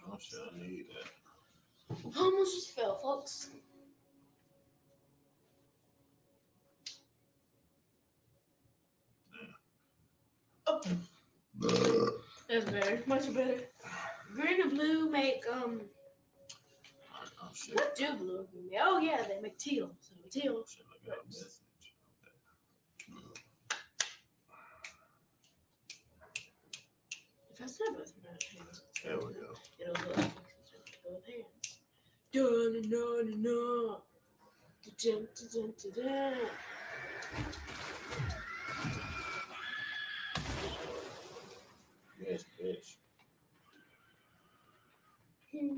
Oh shit, I need that. Almost just fell, folks. Oh, that's better. Much better. Green and blue make um shit. what do blue and green make? Oh yeah, they make teal. So teal. Shit, I got a message. If I snap it with my hands, There we go. it'll go go with hands. Dun dun dun. Dun, dun, dun, dun, dun. Yes, bitch. Hmm.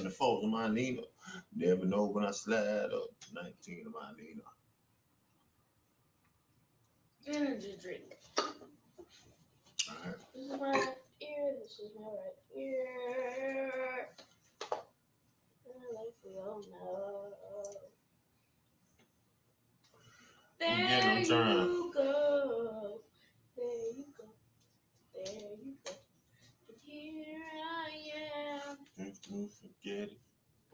14 of my Nina. Never know when I slide up. 19 of my Nina. Energy drink. All right. This is my left ear. This is my right ear. Like we all know. There I'm trying. Don't it.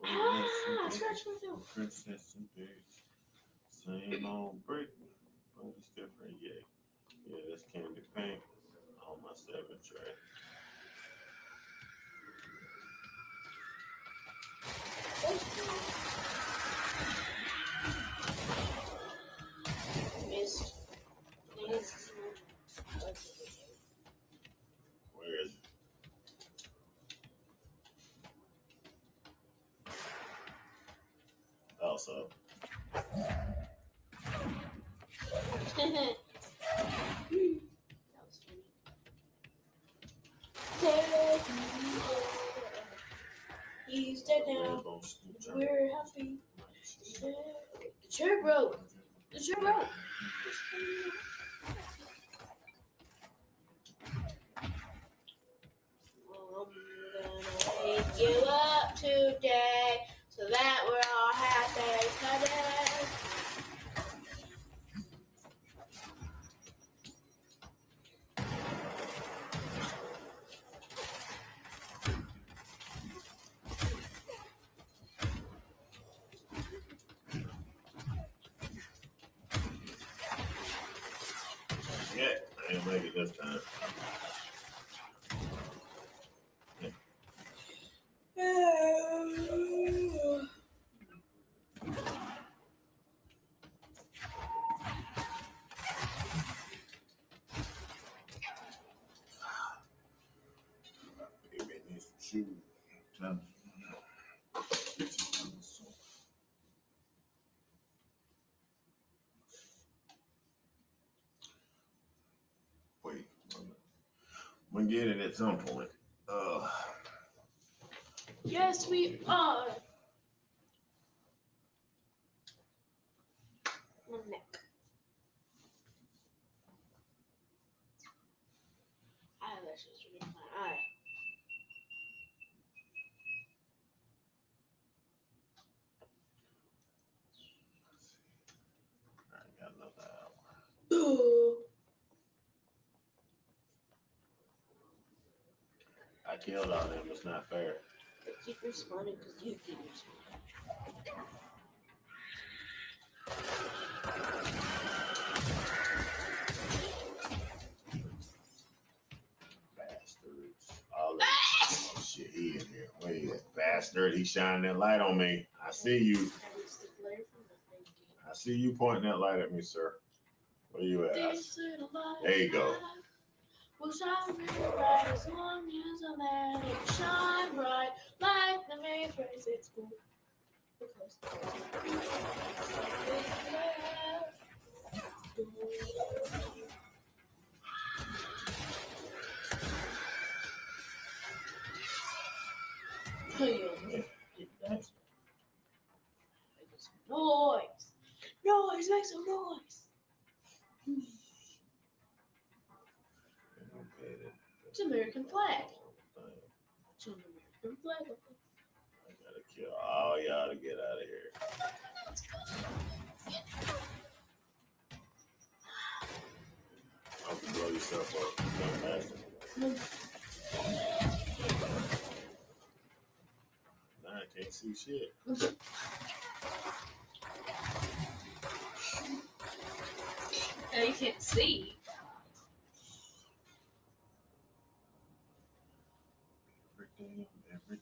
Oh, Ah, scratch my throat. Princess and Bears. Same old brick, but it's different, yeah. Yeah, that's candy paint on my seven track. Missed. That was funny. He's dead now. We're happy. The chair broke. The chair broke. I'm gonna wake you up today so that we're all happy today. Yeah, I didn't make it this time. Baby needs some shoes. Time- I'm gonna get it at some point. Uh, Yes, we are. My neck. Eyelashes are in my eye. I got another hour. Ooh. Killed all them. It's not fair. I keep responding because you keep responding. That oh, shit. He in here. Wait, bastard. He shining that light on me. I see you. That is the glare from the thinking. I see you pointing that light at me, sir. Where you at? I This little light There you go. Will shine really bright as long as I let it shine bright like the matrix. It's cool. Because Noise! Noise! Make some noise! Okay, then. It's American flag. I It's an American flag. I gotta kill all y'all to get out of here. I can blow yourself up. Don't. Nah, I can't see shit. Now you can't see.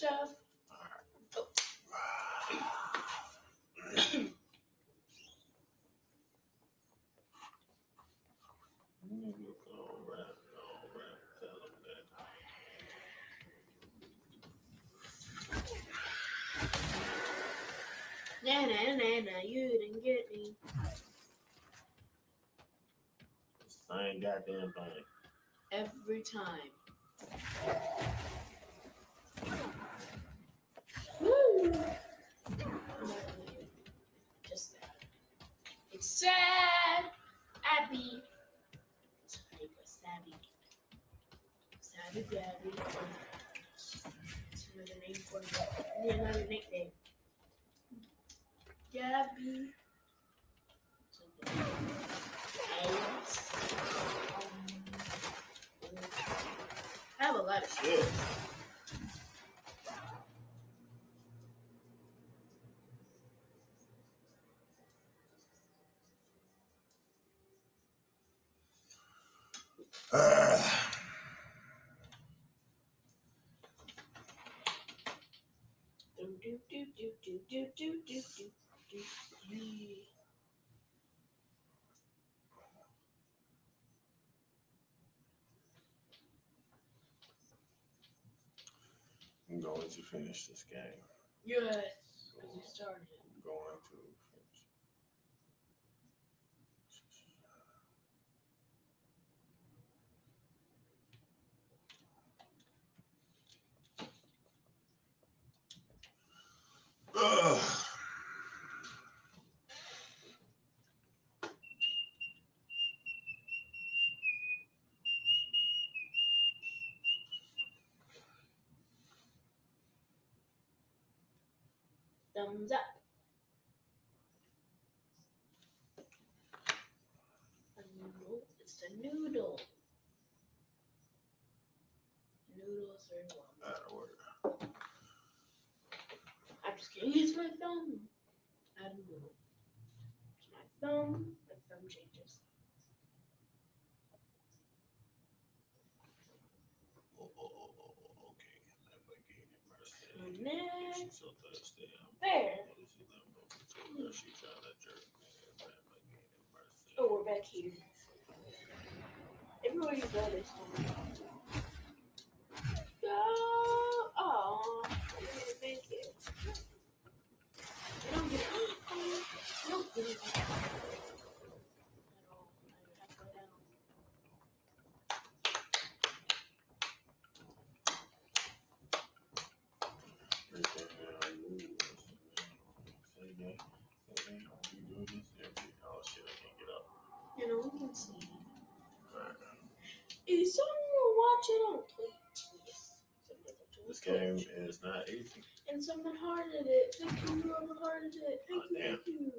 'em that. Na na na na, you didn't get me. Same goddamn thing. Every time. Just that. It's sad, Abby. It's like a Sabby. Gabby. It's another name for it. Another nickname. Gabby. Um, I have a lot of shit. Ah. Do do do do do do do do do. I'm going to finish this game. Yes, because you started. I'm going to finish. Ugh. Thumbs up. A noodle. It's a noodle. Noodles are one. I'm just kidding. It's my thumb. I don't know. It's my thumb. My thumb changes. And then There. Oh, we're back here. Everywhere you go, someone. Go. Oh, you. You don't get. You don't get anything. At all. Now you have to go down. Everything that I move, say that, say that, we do this every, oh shit, I can't get up. You know, we can see. Alright. Is someone watching on please? This game is not easy. And someone hearted it. Thank you, whoever hearted it. Ah, thank Oh, you, damn. thank you.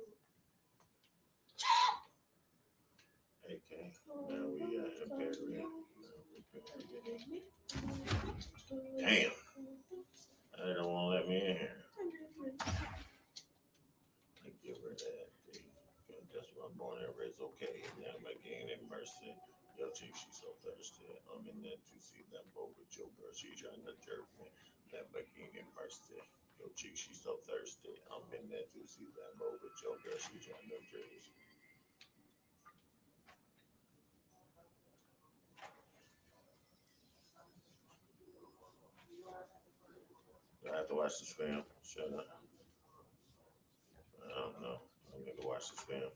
Okay, oh, now we uh, got. Now we Damn, they don't wanna let me in here. I rid of that that's what I'm born and raised okay. Now my gain in mercy. Chick, she's so thirsty. I'm in there to see that boy with trying to jerk me. That my gain in mercy. Yo, chick, she's so thirsty. I'm in there to see that boy with your girl. She trying to jerk me. I have to watch this film. Shut up. I don't know. I'm going to watch this film.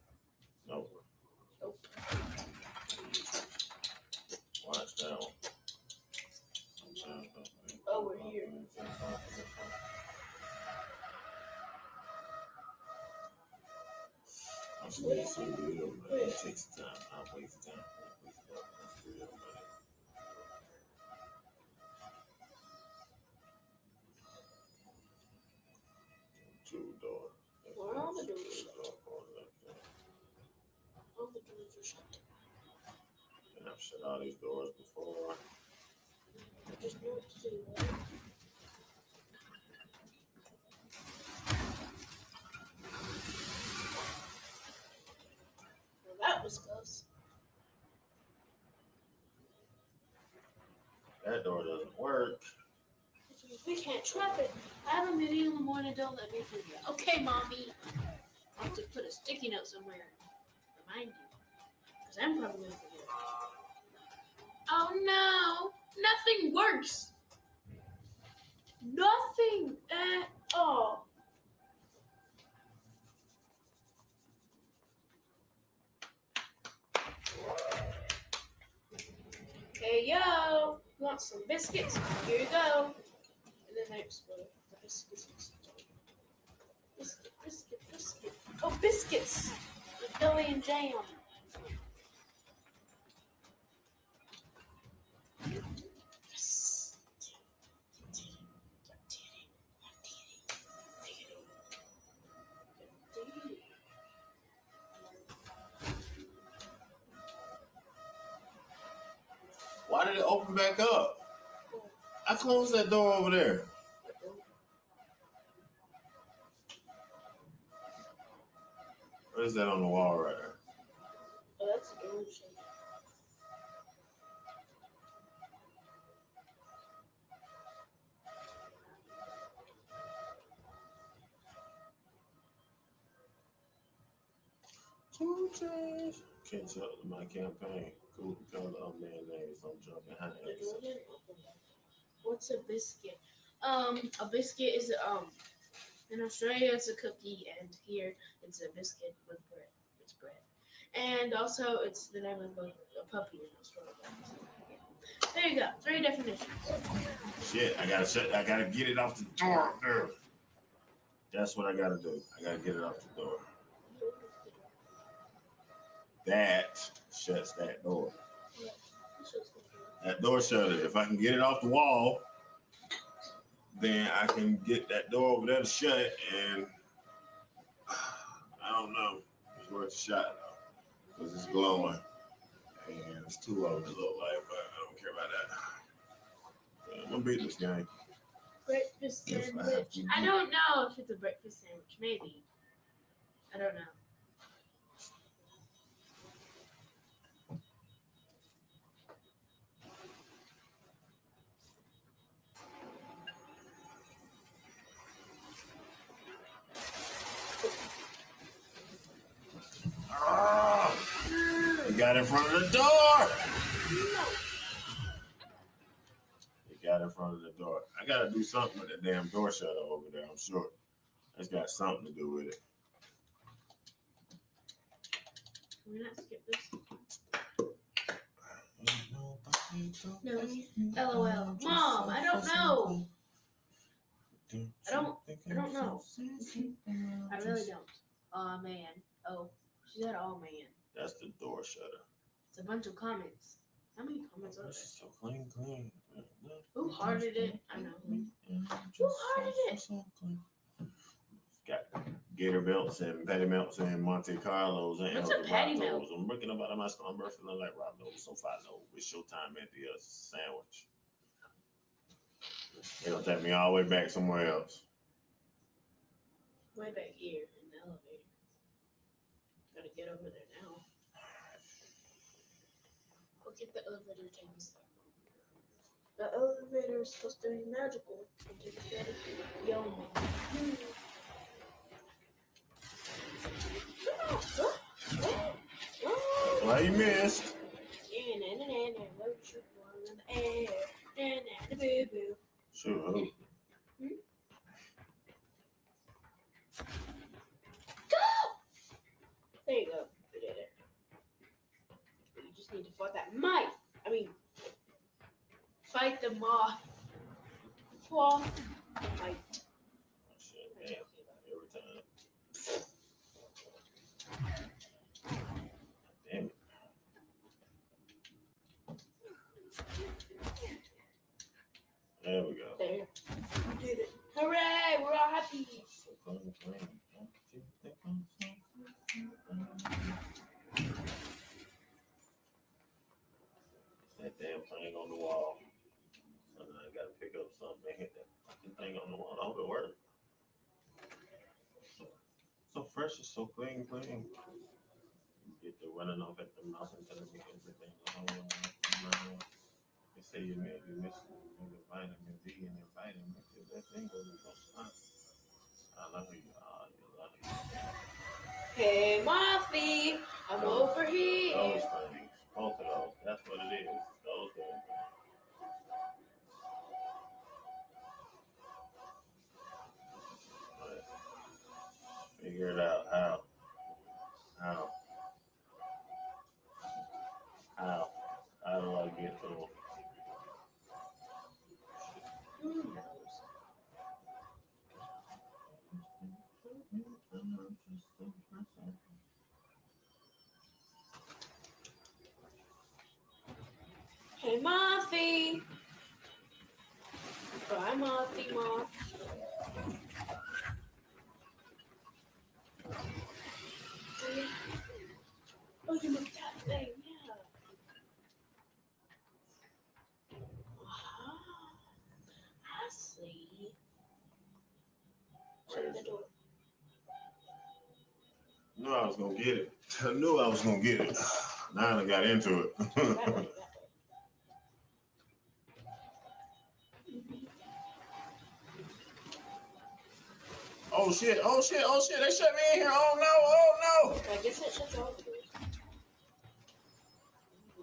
Nope. Watch that one. Oh, we're here. I'm just gonna say man. It takes time. I waste time. I waste time. Shut all these doors before. I just know what to do. Well, that was close. That door doesn't work. We can't trap it. I have a meeting in the morning. Don't let me forget. Okay, mommy. I'll have to put a sticky note somewhere. Remind you. Because I'm probably going to forget. Oh no. Nothing works. Nothing at all. Hey yo, want some biscuits? Here you go. And then I explode. The biscuits. Biscuit, biscuit, biscuit. Oh, biscuits! With jelly and jam. Open back up? I closed that door over there. What is that on the wall right there? Oh, that's a door shape. Two. Catch to my campaign. Cool color of mayonnaise. I'm jumping high. The door didn't open yet. What's a biscuit? Um, a biscuit is um in Australia it's a cookie, and here it's a biscuit with bread. It's bread, and also it's the name of a, puppy in Australia. There you go. Three definitions. Shit, I gotta shut. I gotta get it off the door up there. That's what I gotta do. I gotta get it off the door. That shuts that door. That door shutter. If I can get it off the wall, then I can get that door over there to shut. And I don't know. It's worth a shot though, because it's glowing. And it's too them it look like, but I don't care about that. Yeah, I'm gonna beat this game. Breakfast Yes, I sandwich. I don't know if it's a breakfast sandwich. Maybe. I don't know. Got in front of the door. No. He got in front of the door. I gotta do something with that damn door shutter over there. I'm sure it's got something to do with it. Can we not skip this? No. LOL. Mom, I don't know. I don't- I don't know. I really don't. Oh man. Oh, she said, "Oh man." That's the door shutter. It's a bunch of comments. How many comments are there? So clean, clean. Who hearted it? I know. Who hearted it? Got gator belts and patty melts and Monte Carlos and What's a patty melt? Eldorados. I'm looking up out of my stomach, feeling like Rob knows. So far, no, it's showtime at the uh, sandwich. They're gonna take me all the way back somewhere else. Way back here in the elevator. Gotta get over there now. Go get the elevator things. The elevator is supposed to be magical. and take us better. Yo, man. Why you missed? Sure. who? There you go. You did it. You just need to fight that might. I mean, fight the moth. Moth. Might. Every time. Damn it. There we go. There. You did it. Hooray! We're all happy. That damn thing on the wall. I gotta pick up something and hit that fucking thing on the wall. I hope it works. So, so fresh, so clean, clean. Get the running off at the mouth and telling me everything. They say you may be missing the vitamin D and your vitamins. If that thing doesn't go stop. I love you. You. Hey, Mothy, I'm over Those here. things. Both of those. That's what it is. Those things. Figure it out. How? How? How? How do I get to? Who knows? Hey, Mothy. Bye, Mothy, Moth. Oh, you look that thing, yeah. Ah, I see. Shut the door. Knew I was gonna get it. I knew I was gonna get it. Now I got into it. That way, that way. Oh shit! Oh shit! Oh shit! They shut me in here! Oh no! Oh no! I guess that shuts all the doors.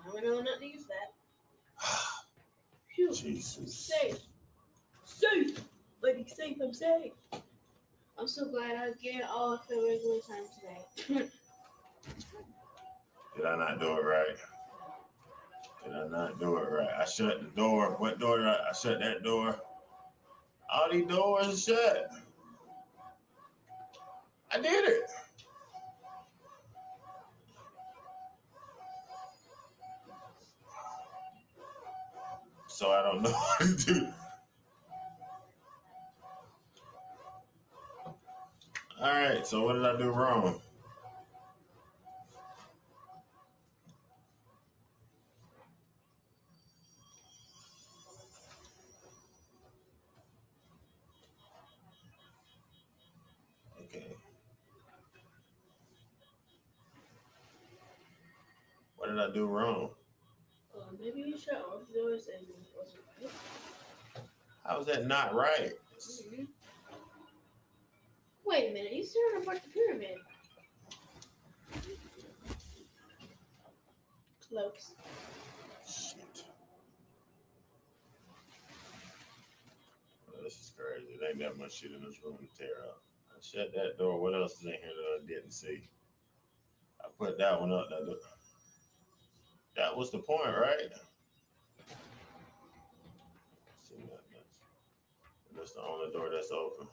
Now we know not to use that. Phew. Jesus. Safe. Safe. Lady safe, I'm safe. I'm so glad I get all of the regular time today. Did I not do it right? Did I not do it right? I shut the door. What door did I, I shut that door? All these doors shut. I did it. So I don't know what to do. All right. So what did I do wrong? Did I do wrong? Uh, maybe you shut all the and it wasn't right. How is that not right? Mhm. Wait a minute, you still apart the pyramid. Floats. Shit. Oh, this is crazy. There ain't that much shit in this room to tear up. I shut that door. What else is in here that I didn't see? I put that one up. That, that was the point, right? That's, the only door that's open.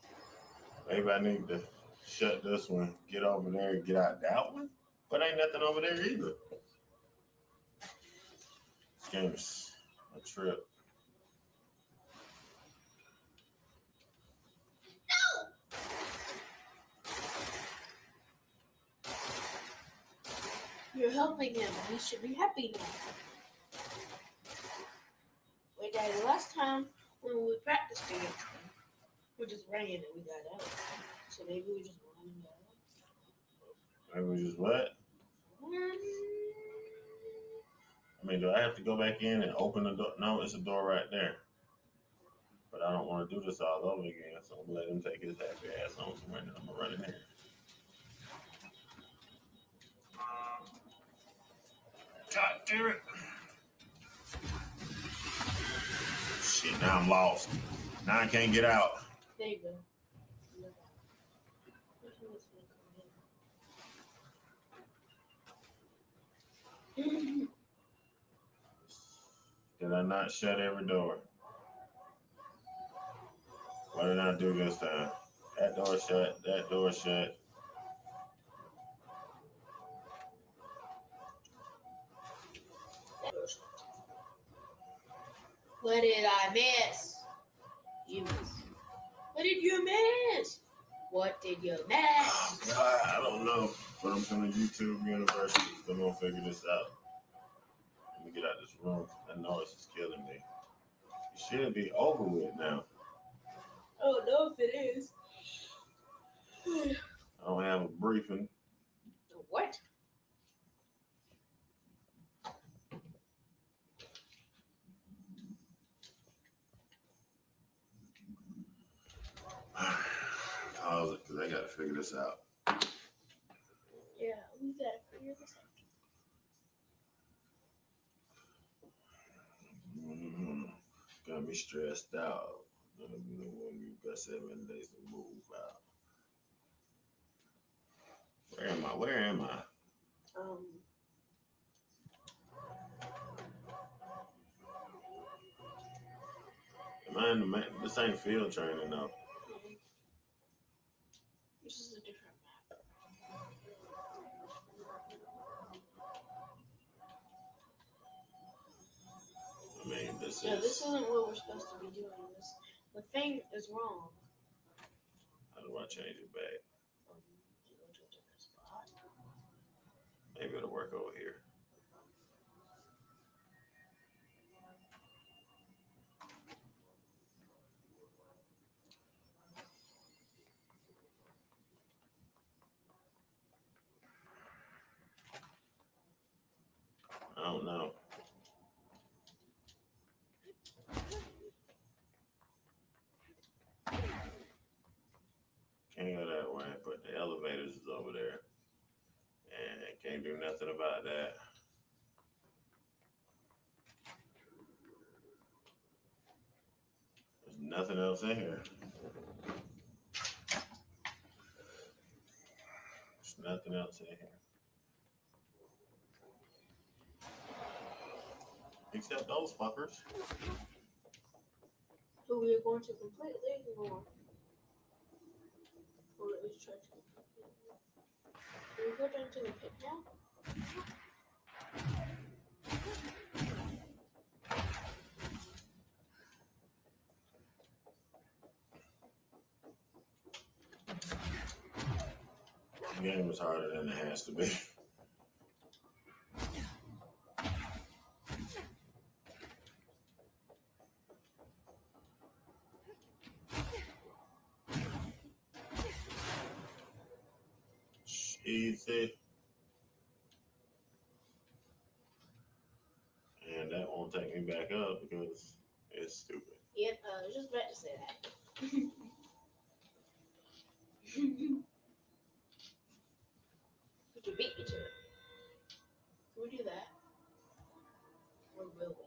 Maybe I need to shut this one, get over there, and get out that one. But ain't nothing over there either. This game's a trip. You're helping him. He should be happy now. Wait, Daddy, last time when we practiced it, we just ran and we got out. So maybe we just run and out. Maybe we just what? I mean, do I have to go back in and open the door? No, it's a door right there. But I don't want to do this all over again, so I'm gonna let him take his happy ass on somewhere and I'm gonna run in here. God damn it. Shit, now I'm lost. Now I can't get out. There you go. Did I not shut every door? What did I do this time? That door shut, that door shut. What did I miss? You miss. What did you miss? What did you miss? God, I don't know. But I'm from the YouTube University. Still gonna figure this out. Let me get out of this room. That noise is killing me. It should be over with now. I don't know if it is. I don't have a briefing. What? Pause it because I gotta figure this out. Yeah, we gotta figure this out. Mhm. Got me stressed out. You know, when you got seven days to move out. Where am I? Where am I? Um, Am I in the this ain't field training though? This No, is. this isn't what we're supposed to be doing. This the thing is wrong. How do I change it back? You go to a different spot. Maybe it'll work over here. I don't know. Can't go that way, but the elevators is over there. And can't do nothing about that. There's nothing else in here. There's nothing else in here. Except those fuckers. So we are going to completely ignore. Well, let me try to. Down to the pit now? The game was harder than it has to be. Easy. And that won't take me back up because it's stupid. Yep, uh, I was just about to say that. You beat me to it. Can we do that? Or will we?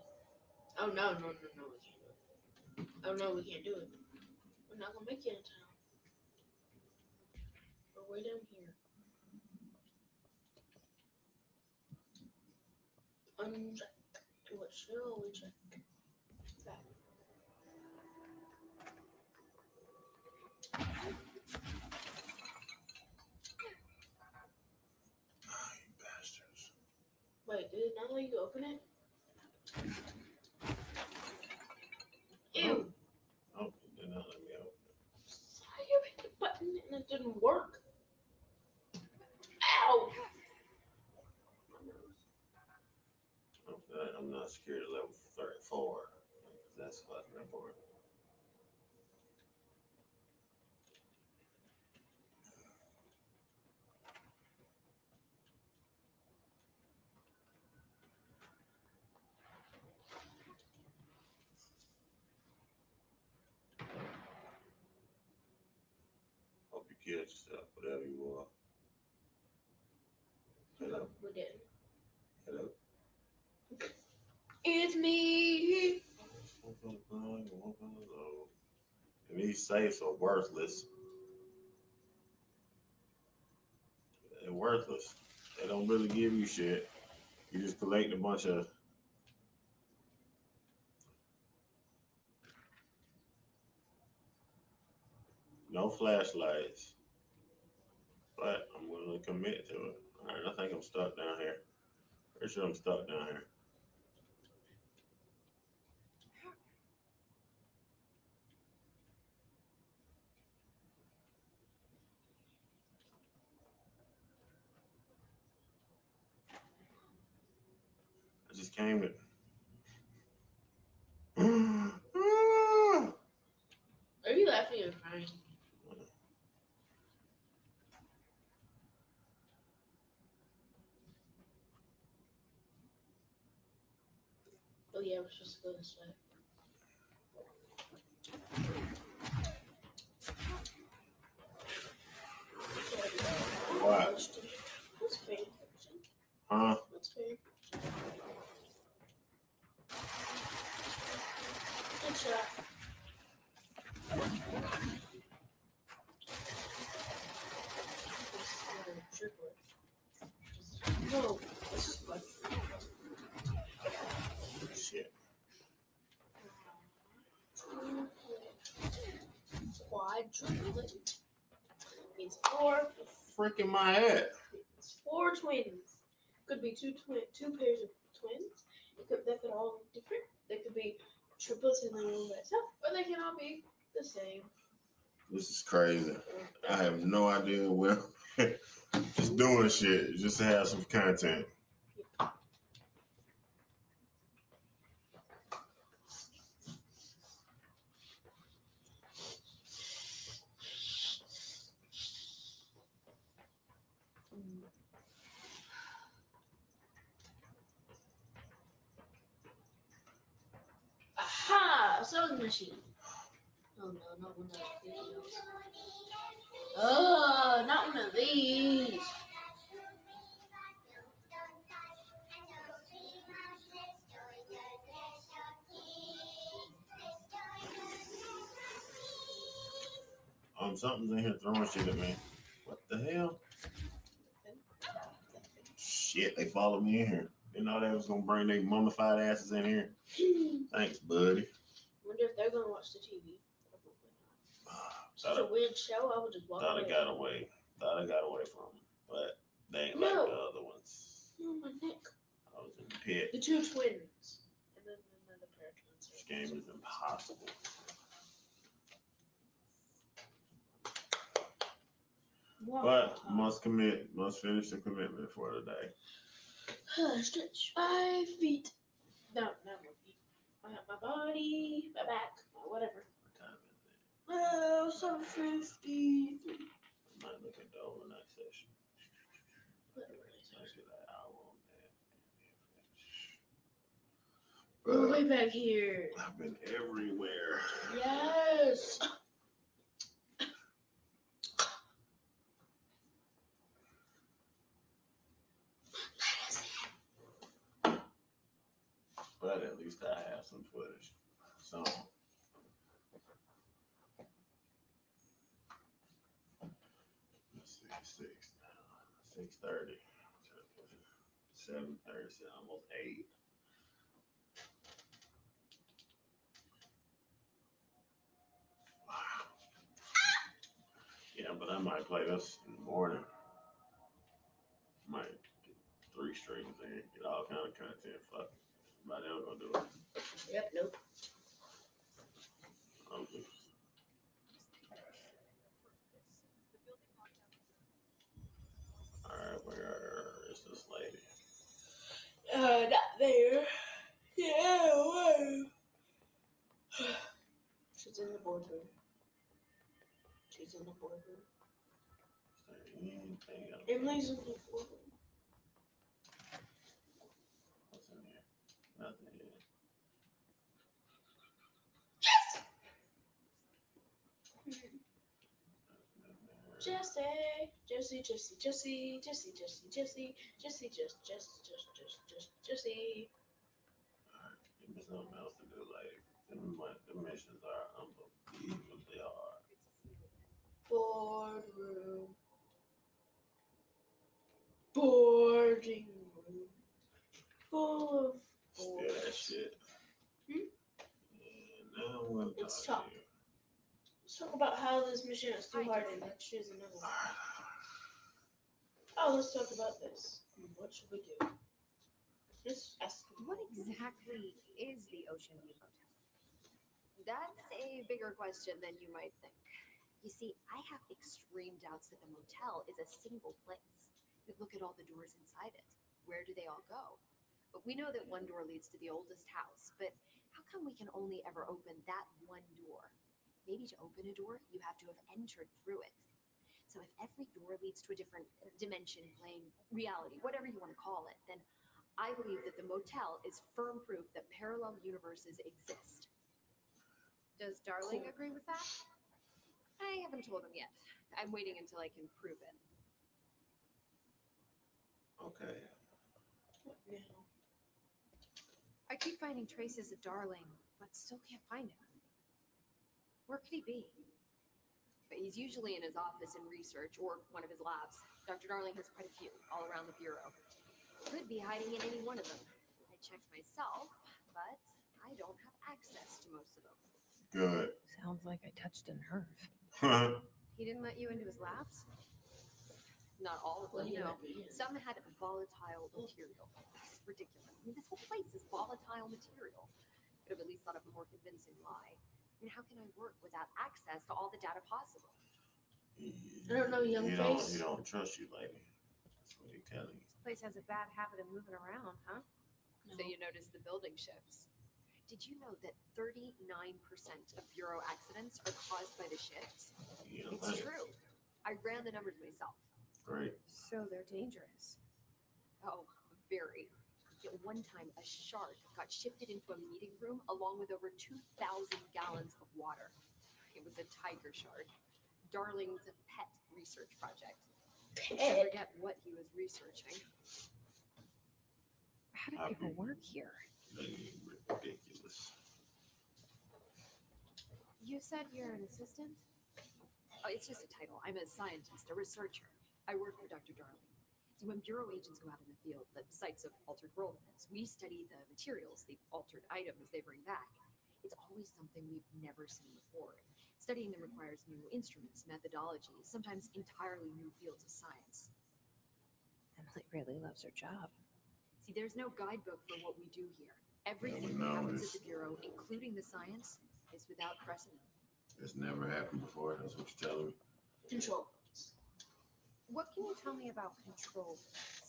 Oh no, no, no, no, we can't do it. Oh no, we can't do it. We're not gonna make it in town. We're way down here. Uncheck. What shall we check? Back. Ah, you bastards. Wait, did it not let you open it? Ew. Oh, it did not let me open. How you hit the button and it didn't work? Okay, I'm not level 34. That's fucking important. Hope you kill yourself, whatever you are. Hello, We didn't. hello. It's me. And these safes are worthless. They're worthless. They don't really give you shit. You just collect a bunch of. No flashlights. But I'm willing to commit to it. Alright, I think I'm stuck down here. Pretty sure I'm stuck down here. Came to. Are you laughing or crying? Oh yeah, we're supposed to go this way. What? Huh? What's fair? Good shot. This is a triplet. No, this is like Shit. quadruplet. Means four. Freaking my head. It's four twins. Could be two twin, two pairs of twins. It could that could all be different. They could be triplets in their own by itself, or they can all be the same. This is crazy. I have no idea where. just doing shit just to have some content. Aha! Sewing machine. Oh no, not one of these. Oh, not one of these. Um, something's in here throwing shit at me. What the hell? Shit, they followed me in here. Didn't know they was gonna bring their mummified asses in here. Thanks, buddy. Wonder if they're gonna watch the TV. Not. Such a weird show. I would just I, walk thought I got away. Thought I got away from them, but they ain't like No. the other ones. Oh, my neck. I was in the pit. The two twins. And then another pair of twins. This game is impossible. But must commit, must finish the commitment for today. Stretch my feet. No, not my feet. My body, my back, my whatever. What time is it? Oh, so 50. I might look at the overnight session. Whatever it is. Let's get an hour on that. We're way back here. I've been everywhere. Yes. But at least I have some footage. So. Let's see, six, six thirty, seven thirty, almost eight. Wow. Yeah, but I might play this in the morning. Might get three streams in, get all kind of content. Fuck, it. everybody else gonna do it. Yep, nope. I'm just- All right, where is this lady? Uh, not there. Yeah, whoa. She's in the boardroom. She's in the boardroom. Emily's in the boardroom. What's in here? Nothing here. Jesse, Jesse, Jesse, Jesse, Jesse, Jesse, Jesse, Jesse, just, just, just, just, just, Jesse. Alright, give me something else to do later. Them, mon- missions are unbelievably hard. Boardroom. Boarding room. Full of Still boards. that shit. Hmm? And now I'm gonna Let's talk talk. Let's talk about how this mission is too hard Jesse. and then choose another one. Oh, let's talk about this. What should we do? Just ask. What exactly is the Ocean View Motel? That's a bigger question than you might think. You see, I have extreme doubts that the motel is a single place. But Look at all the doors inside it. Where do they all go? But we know that one door leads to the oldest house, but how come we can only ever open that one door? Maybe to open a door, you have to have entered through it. So if every door leads to a different dimension, plane, reality, whatever you want to call it, then I believe that the motel is firm proof that parallel universes exist. Does Darling agree with that? I haven't told him yet. I'm waiting until I can prove it. Okay. What now? I keep finding traces of Darling, but still can't find him. Where could he be? But he's usually in his office in research or one of his labs. Dr. Darling has quite a few all around the bureau. Could be hiding in any one of them. I checked myself, but I don't have access to most of them. Good. Sounds like I touched a nerve. He didn't let you into his labs? Not all of them, no. might be in. Some had volatile material. It's ridiculous. I mean, this whole place is volatile material. Could have at least thought of a more convincing lie. I mean, how can I work without access to all the data possible? I don't know, young He don't, face. he don't trust you, lady. That's what he's telling you. This place has a bad habit of moving around, huh? So you notice the building shifts. Did you know that 39% of Bureau accidents are caused by the shifts? You know, It's that's true. I ran the numbers myself. Great. So they're dangerous. Oh, very. At one time, a shark got shifted into a meeting room along with over 2,000 gallons of water. It was a tiger shark. Darling's pet research project. I forget what he was researching. How do people um, work here? Ridiculous. You said you're an assistant? Oh, it's just a title. I'm a scientist, a researcher. I work for Dr. Darling. See, when Bureau agents go out in the field, the sites of altered world events, we study the materials, the altered items they bring back. It's always something we've never seen before. Studying them requires new instruments, methodologies, sometimes entirely new fields of science. Emily really loves her job. See, there's no guidebook for what we do here. Everything that happens at the Bureau, including the science, is without precedent. It's never happened before. That's what you're telling me. Control. What can you tell me about control?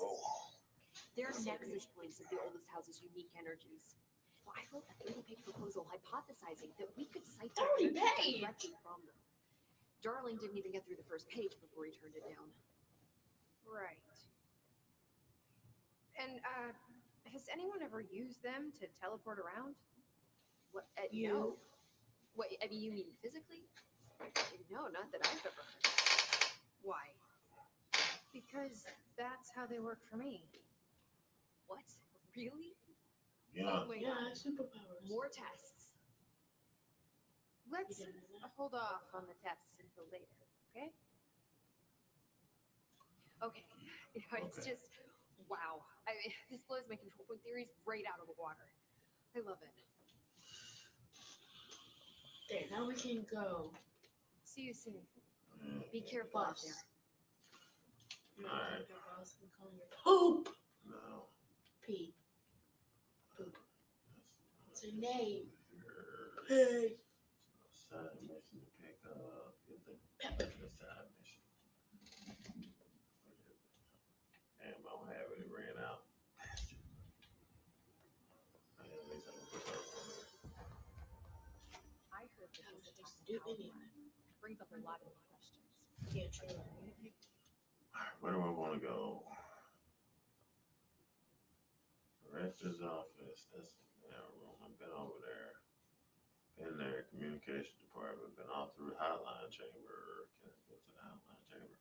Oh. They're nexus points of the oldest house's unique energies. Well, I wrote a 30 page proposal hypothesizing that we could cite the 30 energy page? directly from them. Darling didn't even get through the first page before he turned it down. Right. And uh, has anyone ever used them to teleport around? What? Uh, You. No. What? I mean, you mean physically? No, not that I've ever heard. Why? Because that's how they work for me. What? Really? Yeah, oh Yeah. going Yeah, on. superpowers. More tests. Let's didn't know that? hold off on the tests until later, okay? Okay. You know, it's Okay. just wow. I mean, this blows my control point theories right out of the water. I love it. There, now we can go. See you soon. Mm. Be careful out there. No, Alright. your boss can call you Poop. No. P. Poop. It's her name. Your Hey. Side mission to pick up. Is the side mission? Damn, I don't have it. It ran out. Bastard. Man, at least I can put those. I heard that this Just attack do on anything. brings up a lot of questions. Yeah, true. Where do I want to go? Director's office. That's their room. I've been over there. Been there. Communication department. Been all through hotline chamber. Can I go to the hotline chamber?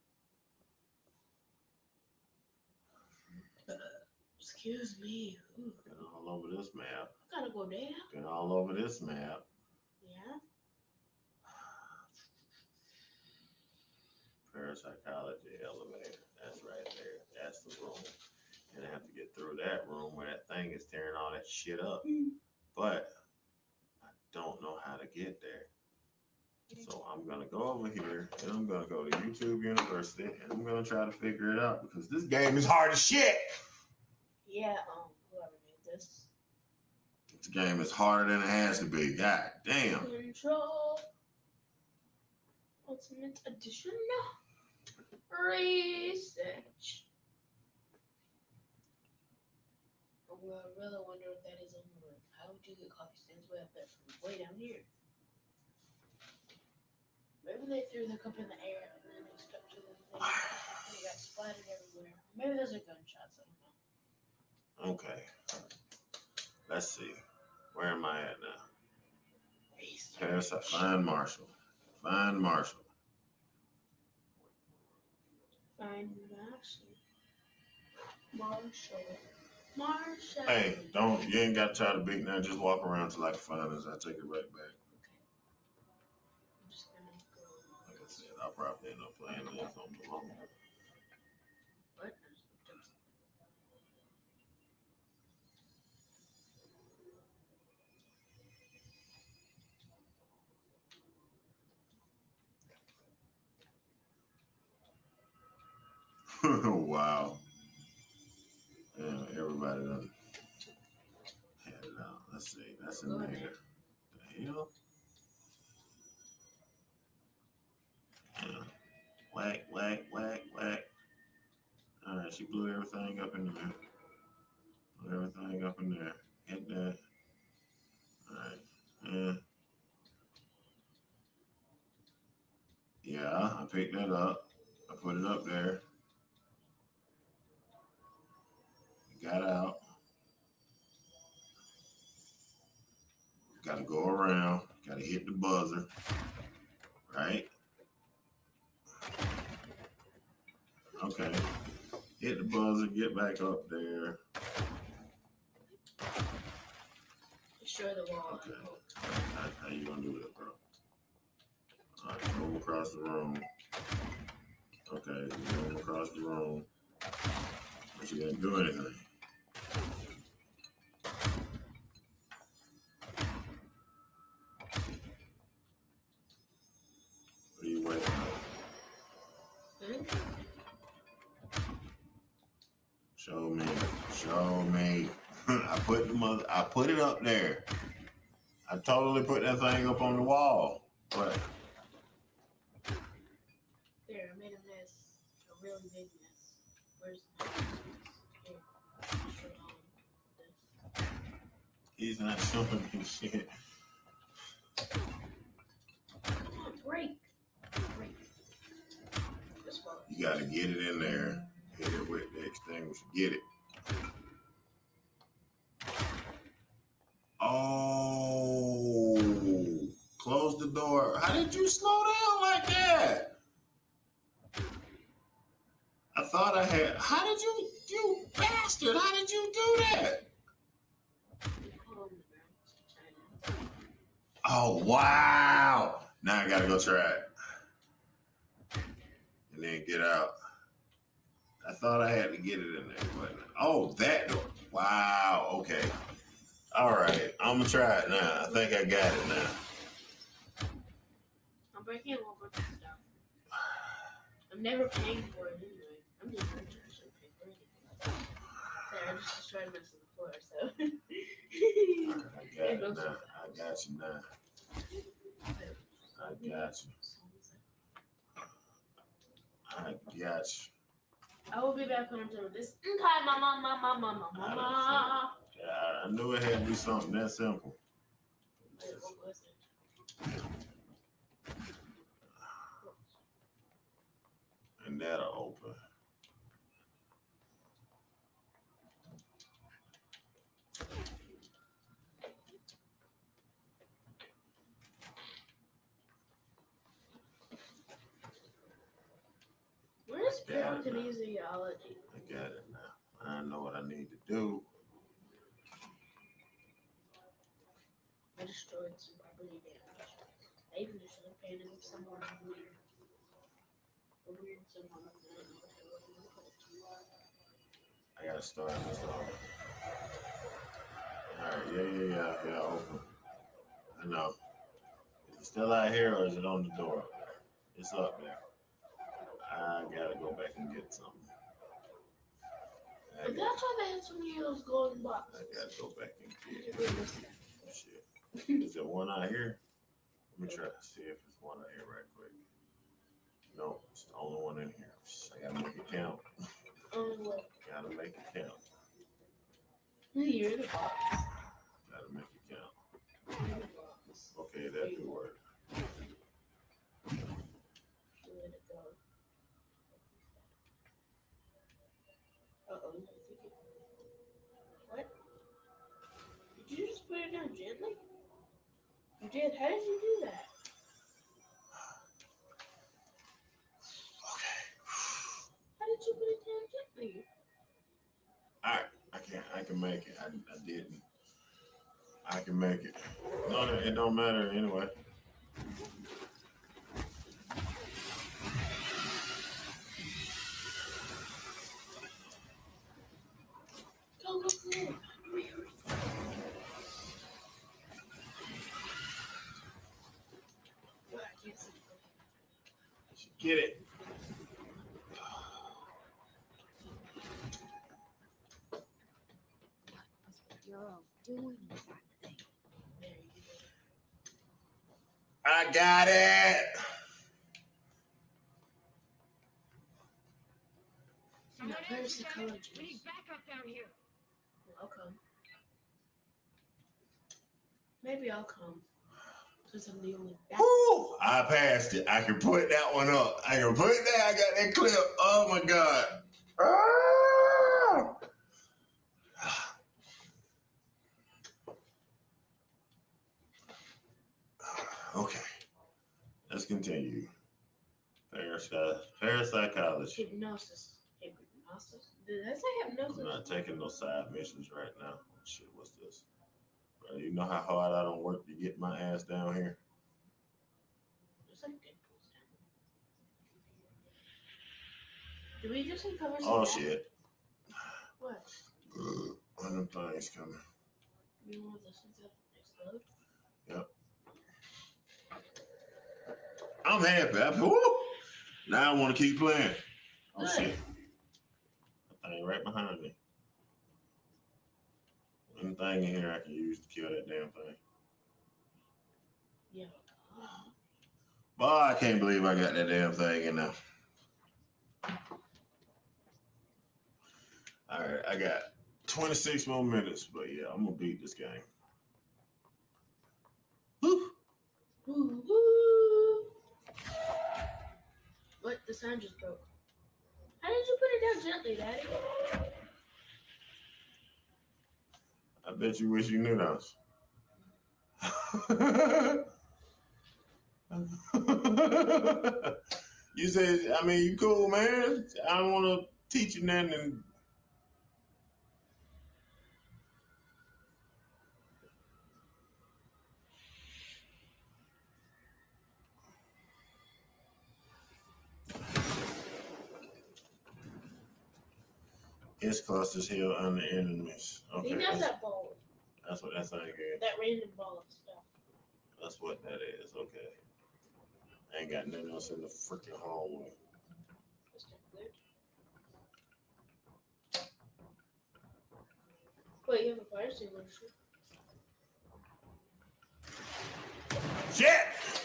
Excuse me. Ooh, Been all over this map. gotta go there. Been all over this map. Yeah. Parapsychology elevator. That's right there. That's the room. And I have to get through that room where that thing is tearing all that shit up. But I don't know how to get there. So I'm gonna go over here and I'm gonna go to YouTube University and I'm gonna try to figure it out because this game is hard as shit. Yeah. Um. Whoever made this. This game is harder than it has to be. God damn. Control. Ultimate Edition. Research. Well, I really wonder if that is on the roof. How would you get coffee stands way up there from way down here? Maybe they threw the cup in the air and then they stuck to the thing and it got splattered everywhere. Maybe those are gunshots. I don't know. Okay. Let's see. Where am I at now? Research. Parasite. Find Marshall. Find Marshall. Find Marshall. Marshall. Marshall. Hey, don't you ain't got to try to beat now. Just walk around till I can find this. I take it right back. I'm just gonna go. Like I said, I'll probably end up playing this on the long. What? Wow. Yeah, everybody done it out. Let's see. That's in there. The hell? Yeah. Whack, whack, whack, whack. All right, she blew everything up in there. Blew everything up in there. Hit that. All right. Yeah. Yeah, I picked that up. I put it up there. Got out. Got to go around. Got to hit the buzzer. Right? Okay. Hit the buzzer. Get back up there. Destroy the wall. Okay. How, how you gonna do that, bro? All right, move across the room. Okay, move across the room. But you didn't do anything. I put it up there. I totally put that thing up on the wall. But There, I made a mess. A really big mess. Where's the mess? Here. Show all this. he's not showing me shit. Break. Break. You gotta get it in there. Hit it with the extinguisher. Get it. Oh, close the door. How did you slow down like that? I thought I had. How did you, you bastard? How did you do that? Oh wow! Now I gotta go try it, and then get out. I thought I had to get it in there, but oh, that door. Wow. Okay. All right. I'm gonna try it now. I think I got it now. I'm breaking it one more time though. I'm never paying for it anyway. I'm just gonna try to pay for anything. I just destroyed the of the floor, so. I got it now. I got you now. I got you. I got you. I will be back when I'm done with this. Okay, mama, mama, mama, mama. Yeah, I knew it had to be something that simple. Wait, what was? And that'll open. Where's pure kinesiology? I got it now. I know what I need to do. I destroyed some property damage. I even destroyed painting of someone weird. A weird someone. I don't know what I was put. I gotta start this over. Alright, yeah, yeah, yeah, yeah, open. I know. Is it still out here or is it on the door? It's up there. I gotta go back and get something. But that's why they had so many of those golden boxes. I gotta go back and get that. shit. Is there one out here? Let me try to see if there's one out here right quick. No, it's the only one in here. I gotta make it count. Oh, what? Gotta make it count. You're the box. Gotta make it count. You're the box. Okay, that could work. Where'd it go? Uh-oh. What? Did you just put it down gently? You did? How did you do that? Okay. How did you put it down gently? All right, I can't. I can make it. I, I didn't. I can make it. No, no, it don't matter anyway. Go, go, go. What? I can't see. Get it. What's the Bureau doing with that thing? There you go. I got it. Now, where's the color juice? We need backup down here. I'll come. Maybe I'll come. I'm the only back. Woo! I passed it. I can put that one up. I can put that. I got that clip. Oh my god. Ah! Okay. Let's continue. Parapsy- Parapsychology. Hypnosis. Hypnosis? Did I say hypnosis? I'm not taking no side missions right now. Shit, what's this? Bro, you know how hard I don't work to get my ass down here? There's like Deadpool's down there. Did we just uncover some Oh shit. What? One of them things coming. You want things that explode? I'm happy. I, woo! Now I want to keep playing. Oh Good. shit. That thing right behind me. Anything in here I can use to kill that damn thing. Yeah. Boy, I can't believe I got that damn thing in there. All right, I got 26 more minutes, but yeah, I'm gonna beat this game. Whew. Woo, woo. What? The sign just broke. How did you put it down gently, Daddy? I bet you wish you knew those. you said, I mean, you cool, man. I don't want to teach you nothing. Its clusters heal under enemies. Okay, He does that's, that ball. that's what that thing is. That random ball of stuff. That's what that is. Okay. I ain't got nothing else in the freaking hallway. That's. Wait, you have a fire extinguisher. Shit!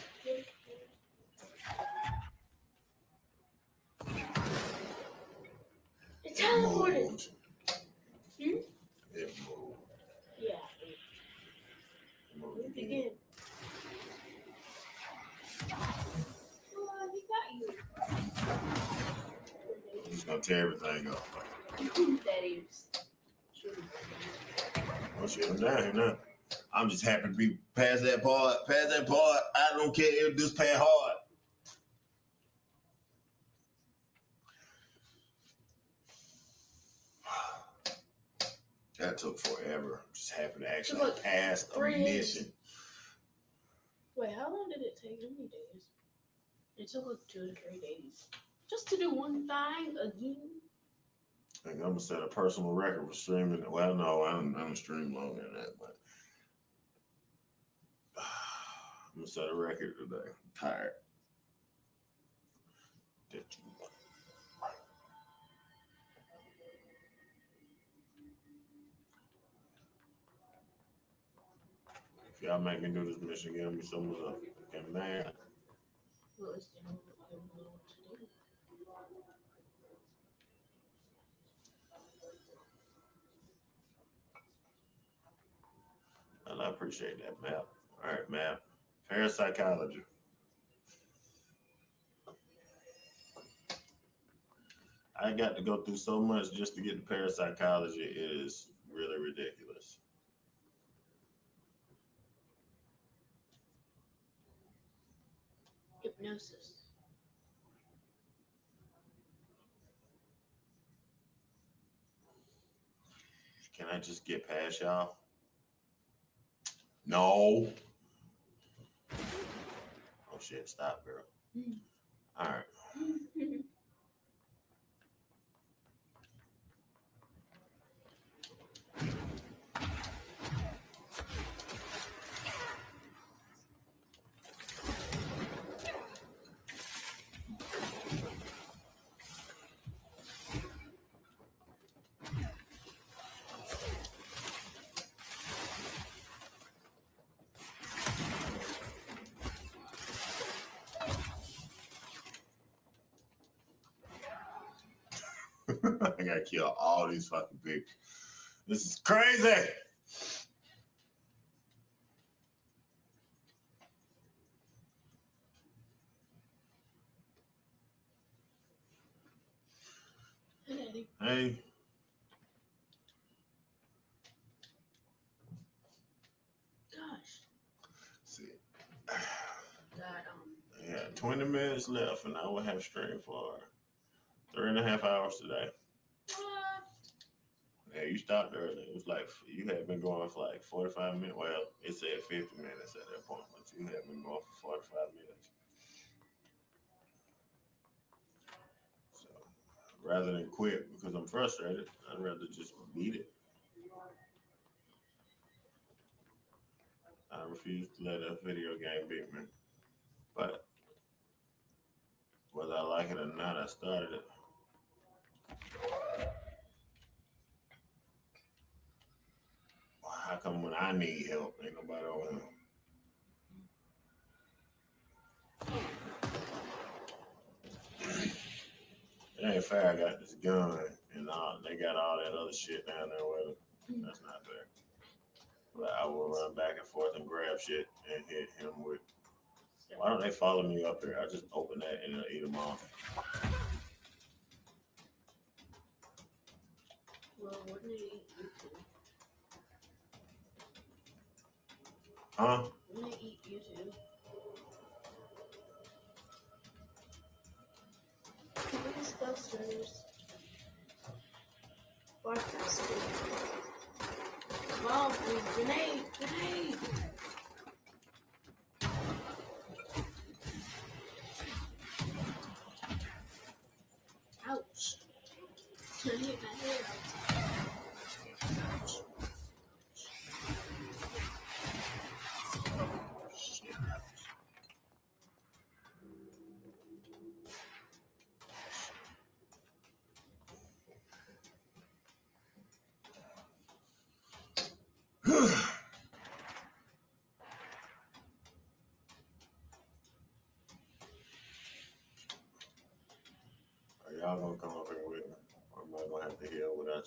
Teleported. Hmm? It moved. Yeah. It moved again. Oh, got I'm just gonna tear everything you. that. True. Oh shit, I'm down now. I'm just happy to be past that part. Past that part. I don't care if this pay hard. That took forever. Just happy to actually Look, pass a three- mission. Wait, how long did it take? How many days? It took like two to three days. Just to do one thing again. I think I'm gonna set a personal record for streaming. Well, no, I don't, I don't stream longer than that, but I'm gonna set a record today. I'm tired. Did you- y'all make me do this mission again, be so much fucking mad. Well, it's the only I what to do. And I appreciate that map. All right, map. Parapsychology. I got to go through so much just to get to parapsychology. It is really ridiculous. Hypnosis. Can I just get past y'all? No. Oh shit, stop, girl. Hmm. All right. I gotta kill all these fucking people. This is crazy. Hey, Hey, gosh. see, God, um, yeah, 20 minutes left, and I will have stream for three and a half hours today. You stopped early. It was like you had been going for like 45 minutes. Well, it said 50 minutes at that point, but you had been going for 45 minutes. So rather than quit because I'm frustrated, I'd rather just beat it. I refuse to let a video game beat me. But whether I like it or not, I started it. How come when I need help, ain't nobody over here? It ain't fair. I got this gun and all, they got all that other shit down there with them. Hmm. That's not fair. But I will run back and forth and grab shit and hit him with. Why don't they follow me up here? I just open that and it'll eat them all. Well, it eat you too? Huh? Wouldn't it eat you too? Ghostbusters. Come on, please. Grenade! Grenade!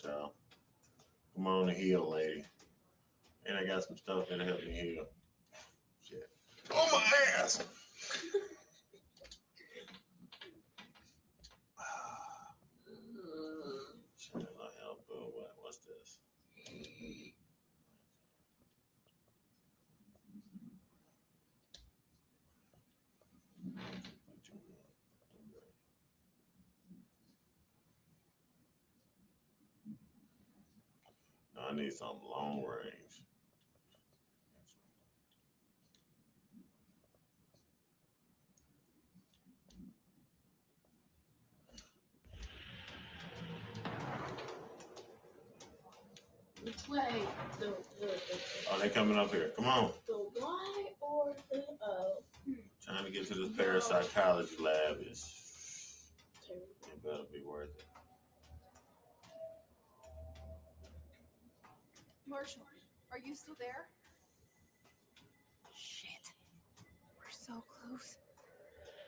Y'all? Come on and heal, lady. And I got some stuff that'll help me heal. Shit. Oh my ass! Shit, I help, but what, what's this? No, I need something long range. Which way? The, the, the, Oh, they coming up here. Come on. the Y or the O? Trying to get to this parapsychology lab is Marshall, are you still there? Shit. We're so close.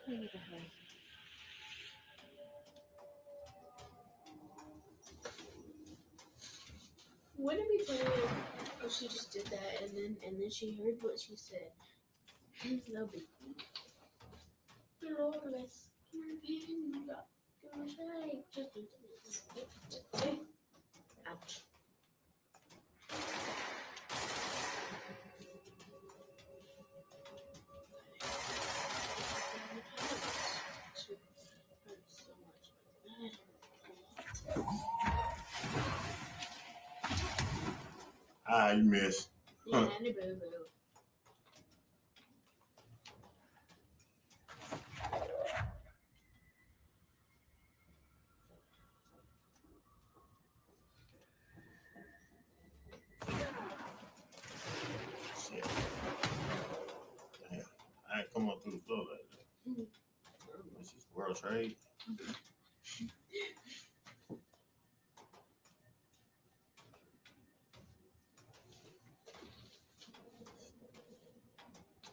We need to hurry. When did we play it? Oh, she just did that, and then and then she heard what she said. That'll be cool. Lawless. Ouch. Ah, you missed. Yeah, a boo boo. Shit. Damn. I ain't come up through the floor like that. This is World Trade.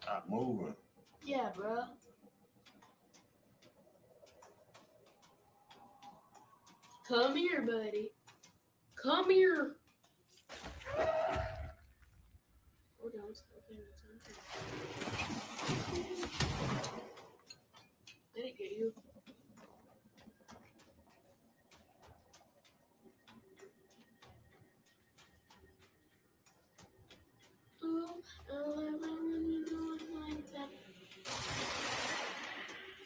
Stop moving. Yeah, bro. Come here, buddy. Come here. Did it get you? Ooh, I love when you do it like that.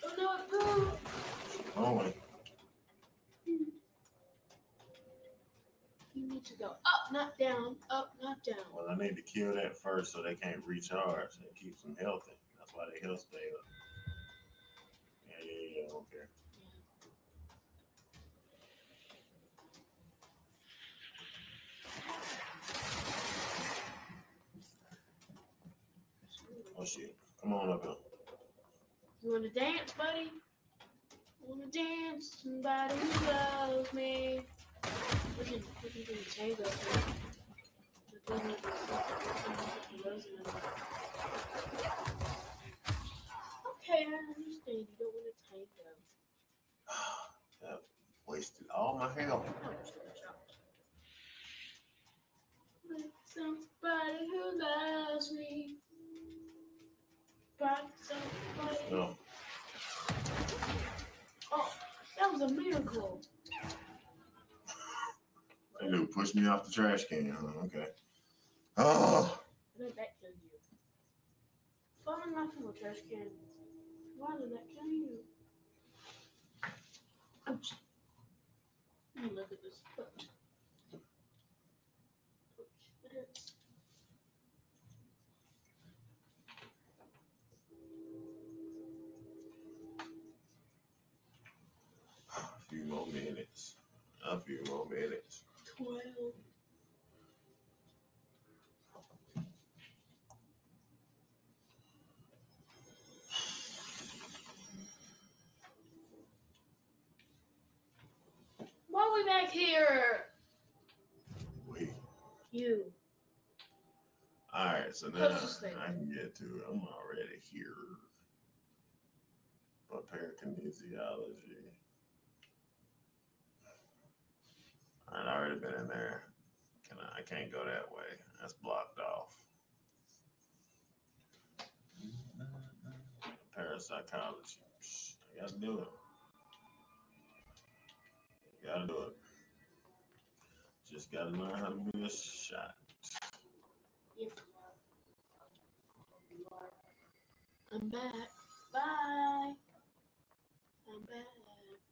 Oh no, it broke. Oh, Going. You need to go up, not down. Up, not down. Well, I need to kill that first so they can't recharge. It keeps them healthy. Why they health stay up. Yeah, yeah, yeah. Okay. Oh shit! Come on up here. You wanna dance, buddy? Wanna dance? Somebody who loves me. We can, we can do the tango thing. The thing with Okay, I understand. You don't want a tango. That wasted all my health. With somebody who loves me. Find somebody. No. Oh, that was a miracle. That dude pushed me off the trash can. Huh? Okay. Oh. Did that kill you? Falling off of a trash can. Why did that kill you? Me look at this foot. Ouch, it hurts. A few more minutes. A few more minutes. Twelve. Why are we back here? Wait. You. All right, so now. I can get to it. I'm already here. But parakinesiology. I'd already been in there. Can I? I can't go that way. That's blocked off. Parapsychology. I gotta do it. Gotta do it. Just gotta learn how to do this shot. I'm back. Bye. I'm back.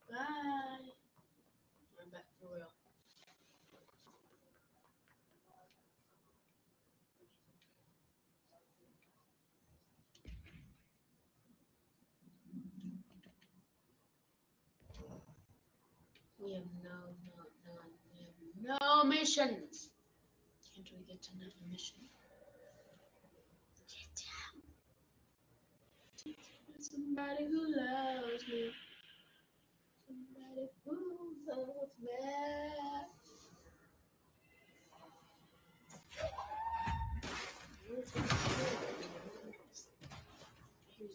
Bye. I'm back for real. We have no, no, no, we have no missions. Can't we get another mission? Get down. Somebody who loves me. Somebody who me.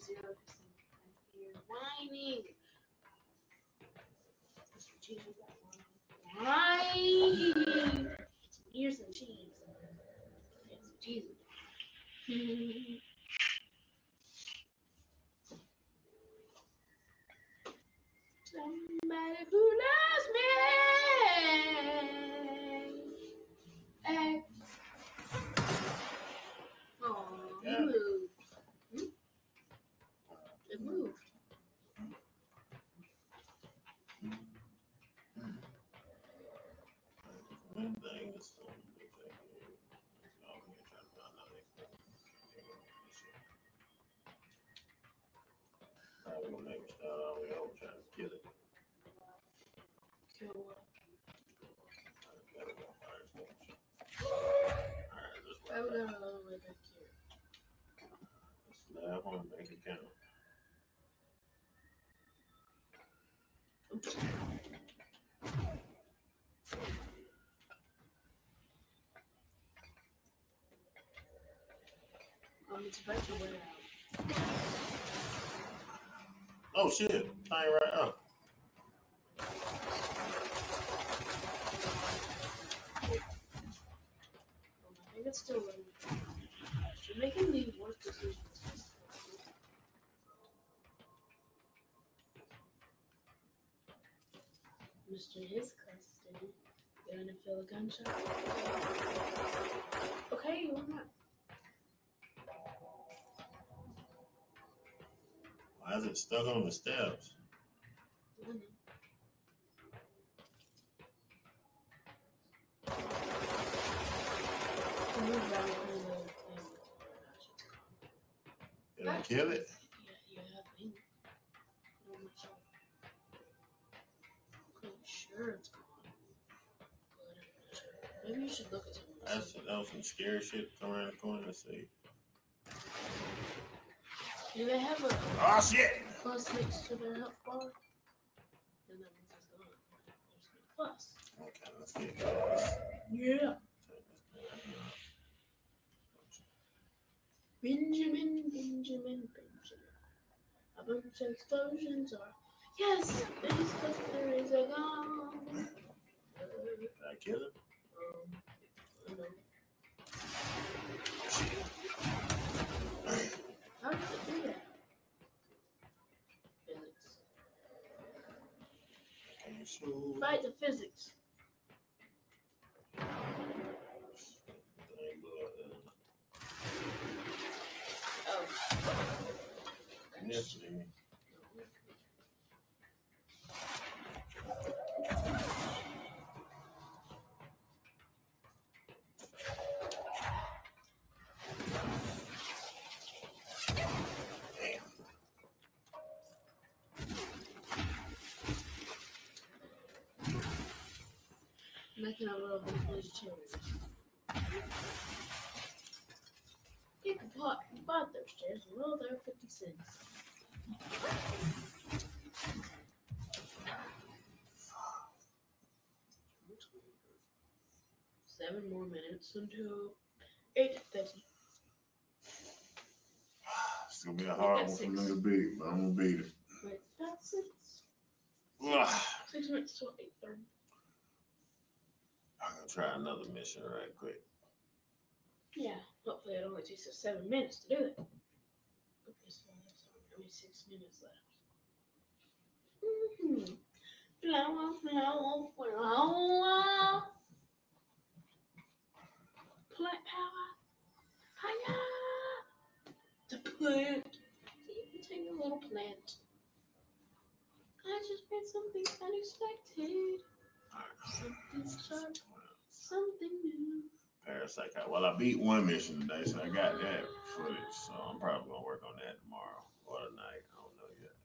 Zero percent. Whining. Here's some cheese. Here's some cheese. Somebody who loves me. Hey. Oh, Yeah. moved. Hmm? It moved. One thing is the only thing. Oh, I'm gonna try to find out next time. Probably gonna make me start all the way over trying to kill it. Kill what? Gotta go fire extinguisher. Alright, let's Why work we on going all the way back here? this lab one, make it count. Oops. Um, it's about to wear out. Oh shit, time right up. I think it's still running. Making the worst decisions. Mr. His custody. You're gonna feel a gunshot. Okay, why not? Why is it stuck on the steps? Why not? To move that whole little thing. Did I kill it? Sure it's gone. Maybe you should look at some of That's that was some scary shit around the corner. Let's see. Do they have a Oh shit! plus next to their health bar? Then that means it's gone. Plus. Okay, let's get this. Yeah. Benjamin, Benjamin, Benjamin. A bunch of explosions are. Yes! These clusters are gone! Did I kill it? Um, I don't know. How did it do that? Physics. So Fight the physics. Thing blew up, Oh. Making a little vintage chairs. Pick a pot bought those chairs. Well, they're 50 cents. Seven more minutes until 8.30. It's gonna be a hard one for me to beat, but I'm gonna beat it. Wait, that's six. Ugh. Six minutes till eight thirty. I'm gonna try another mission right quick. Yeah, hopefully it only takes us seven minutes to do it. Okay, so that's only six minutes left. Mm-hmm. Flower, flower, flower. Plant power. Hiya! The plant. See, take a little plant. I just made something unexpected. Something sharp, something new. Parasite. Well, I beat one mission today, so I got that footage. So I'm probably gonna work on that tomorrow or tonight. I don't know yet.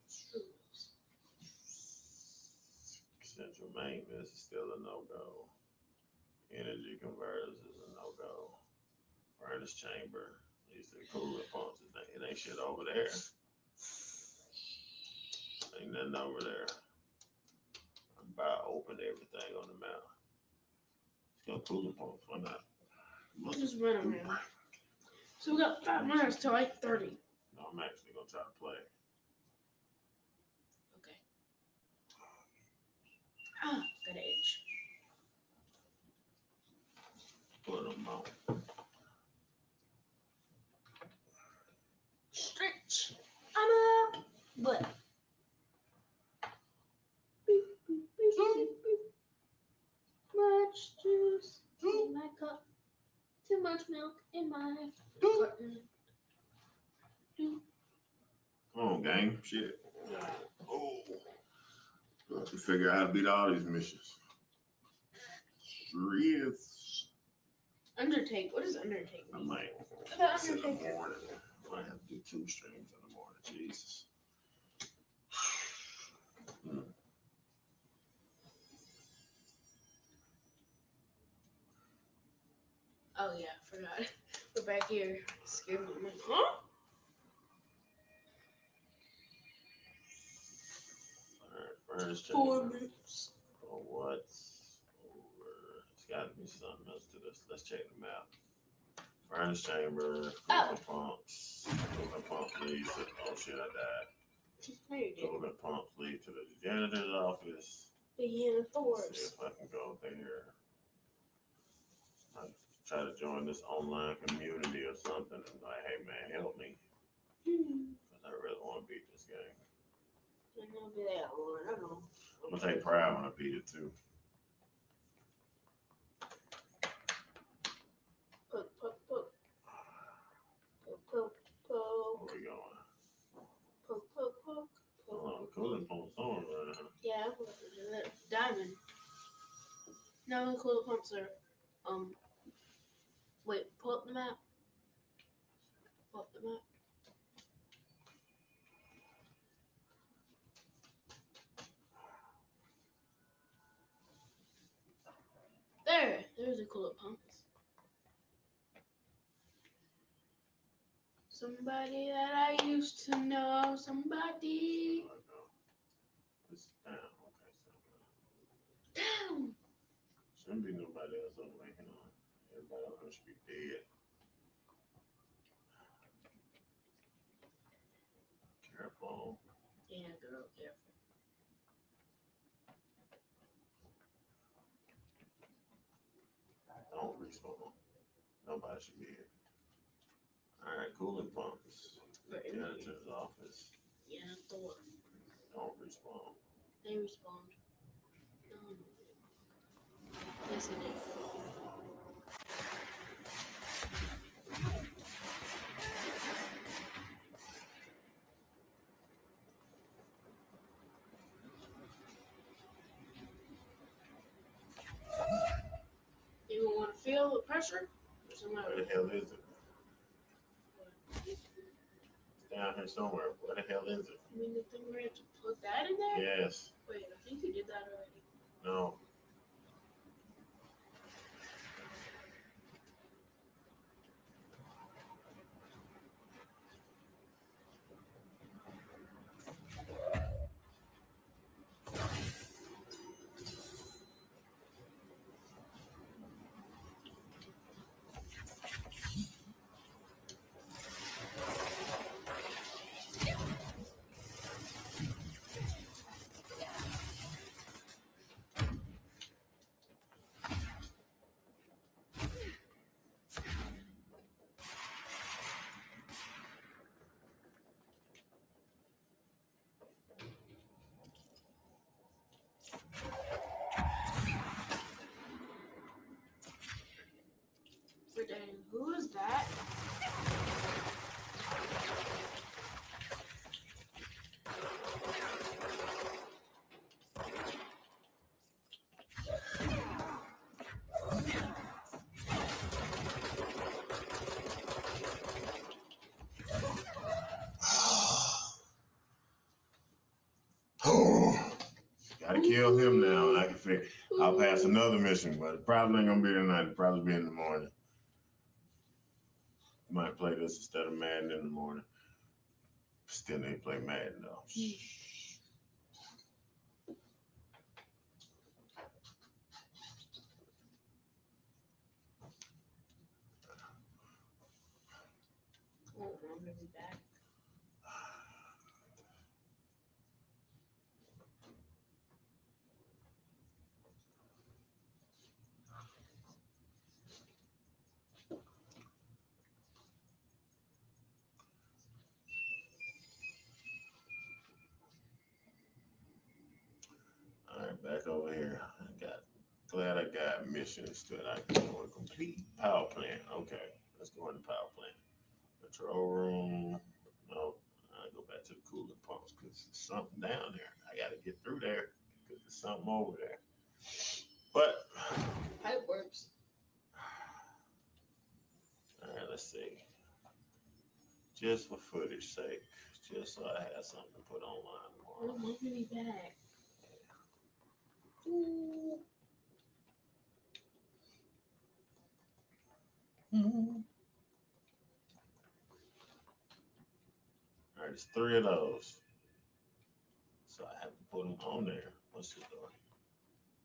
Central maintenance is still a no go. Energy converters is a no go. Furnace chamber, these are coolant pumps. It ain't, ain't shit over there. Ain't nothing over there. I'm about to open everything on the map. It's pumps. Why not? We'll just run around. So we got five minutes till eight thirty. I'm actually gonna try to play. Okay. Ah, got an itch. Put them on. Stretch. I'm up. Beep. Much juice in my cup. Too much milk in my carton. Come on, gang. Shit. Oh. We'll have to figure out how to beat all these missions. Stress. Undertake. What does undertake I mean? might. The in the morning. I might have to do two streams in the morning. Jesus. Hmm. Oh yeah, I forgot. We're back here. Scared me. Huh? Four minutes. For what's over? It's got to be something else to this. Let's check the map. Furnace chamber, Oh. coolant pumps, coolant pump leads to, oh shit, I died. There you. Coolant pumps lead to the janitor's office. The Let's see if I can go there. I try to join this online community or something and like, hey man, help me. Hmm. Cause I really want to beat this game. And I'll be that one. I don't know. I'm gonna take pride when I beat it too. Poke, poke, poke. Poke, poke, poke. Where we going? Poke, poke, poke. Oh, coolant pumps on right now. Yeah, I'm looking at that. diamond. No, the cooler pumps are, um, wait, pull up the map. Pull up the map. There, there's a cooler pumps. Somebody that I used to know, somebody Oh, no. It's down. Okay, so down. shouldn't be nobody else over there. You know, everybody else should be dead. Careful. Yeah, girl, careful. Don't respawn. Nobody should be here. All right, cooling pumps. It? Janitor's office. Yeah, Thor. Don't respond. They respond. No. Yes, it is. You want to feel the pressure? Where the hell is it? It's down here somewhere. Where the hell is it? You mean the thing where you have to put that in there? Yes. Wait, I think you did that already. No. Gotta kill him now. and I can figure. I'll pass another mission, but it probably ain't gonna be tonight. It'll probably be in the morning. Might play this instead of Madden in the morning. Still need to play Madden though. Oh, I'm gonna be back. Back over here. I got glad I got missions that I can go and complete. Power plant. Okay, let's go into power plant. Control room. No, I go back to the cooling pumps because there's something down there. I gotta get through there because there's something over there. But Pipe works. all right, let's see. Just for footage sake, just so I have something to put online tomorrow. I'm be back. Ooh. All right, it's three of those. So I have to put them on there. What's this door?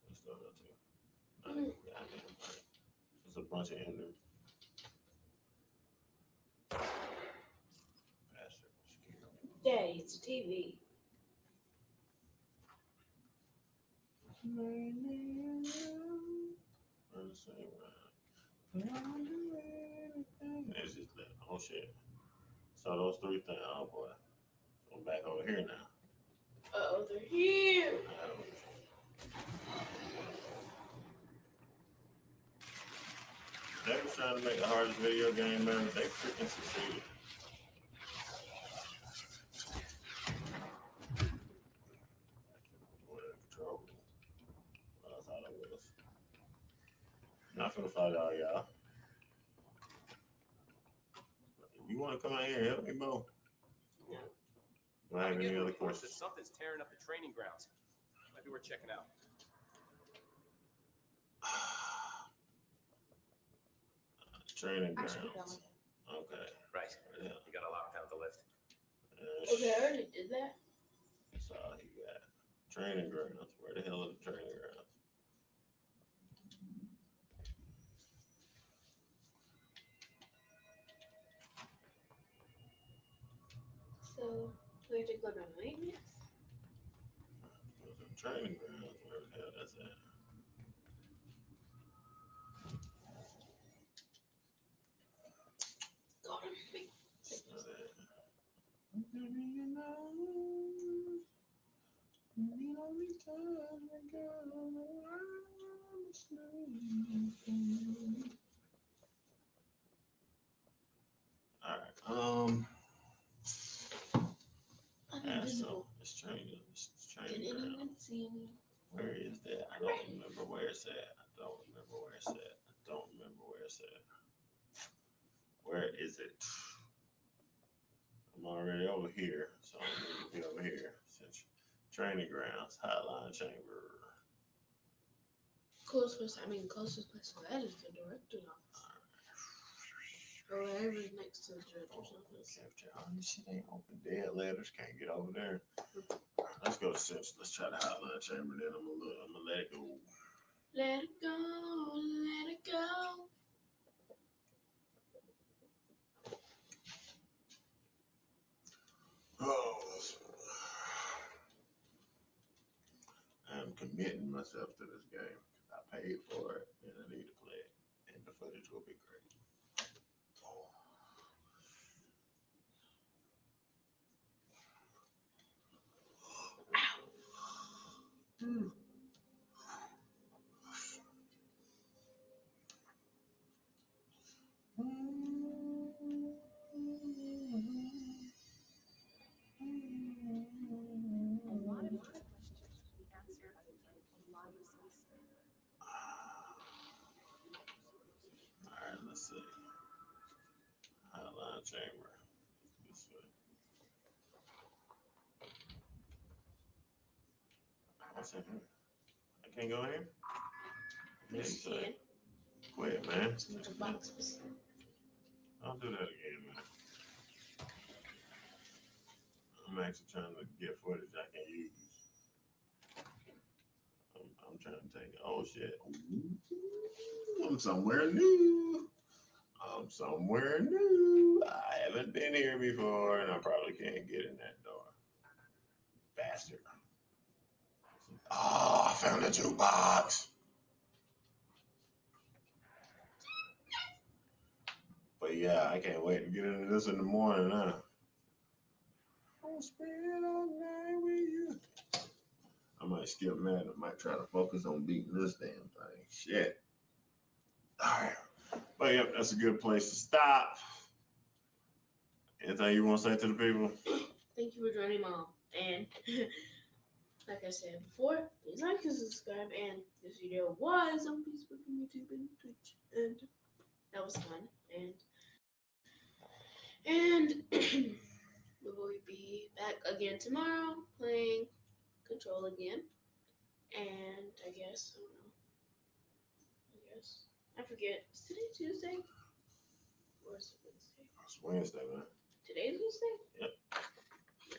What's the other two? Nothing. Goddamn, right. There's a bunch of enders. Daddy, it's TV. Let's see, man. It's just that. Oh shit. So those three things. Oh boy. I'm back over here now. Oh, they're here. They was trying to make the hardest video game ever. They freaking succeeded. Whatever, control. What I thought it was. Not for the fight all y'all. If you want to come out here, help me, Bo. Yeah. I have any other reports that questions? something's tearing up the training grounds. Might be worth checking out. Training I should grounds. Okay. Right. Yeah. You got a lockdown to lift. Uh, Okay, I already did that. That's all he got. Training grounds. Where the hell are the training grounds? So we have to go to. Those are training grounds. Where the hell? Go to maintenance. That's not it. Baby, you know, you know me All right. Um. I'm Yeah, so it's training. It's Did ground. anyone see me? Where is that? I don't remember where it's at. I don't remember where it's at. I don't remember where it's at. Where is it? I'm already over here, so I need to be over here. Since training grounds, hotline chamber. Closest place, I mean, closest place to that is the director's office. Oh, or whatever's next to the. Capture. Oh, this shit ain't open. Dead letters can't get over there. Let's go to Central. Let's try the hotline chamber. Then I'm gonna, I'm gonna let it go. Let it go, let it go. Oh, I'm committing myself to this game because I paid for it and I need to play it, and the footage will be great soul. My chamber. This way. What's in here? I can't go in here? Yeah, Yes, you you can. Quit, man. Some of the boxes. Don't do that again, man. I'm actually trying to get footage I can use. I'm, I'm trying to take, oh shit. Ooh, I'm somewhere new. I'm somewhere new. I haven't been here before and I probably can't get in that door. Bastard. Oh, I found a jukebox. But yeah, I can't wait to get into this in the morning now. I'll spend all night with you. I might skip that. I might try to focus on beating this damn thing. Shit. All right. But yep, that's a good place to stop. Anything you want to say to the people? Thank you for joining, Mom. And like I said before, please like and subscribe. And this video was on Facebook and YouTube and Twitch. And that was fun. And and we will be back again tomorrow playing Control again. And I guess I don't know. I guess I forget. Is today Tuesday? Or is it Wednesday? It's Wednesday, man. Today's Wednesday? Yep.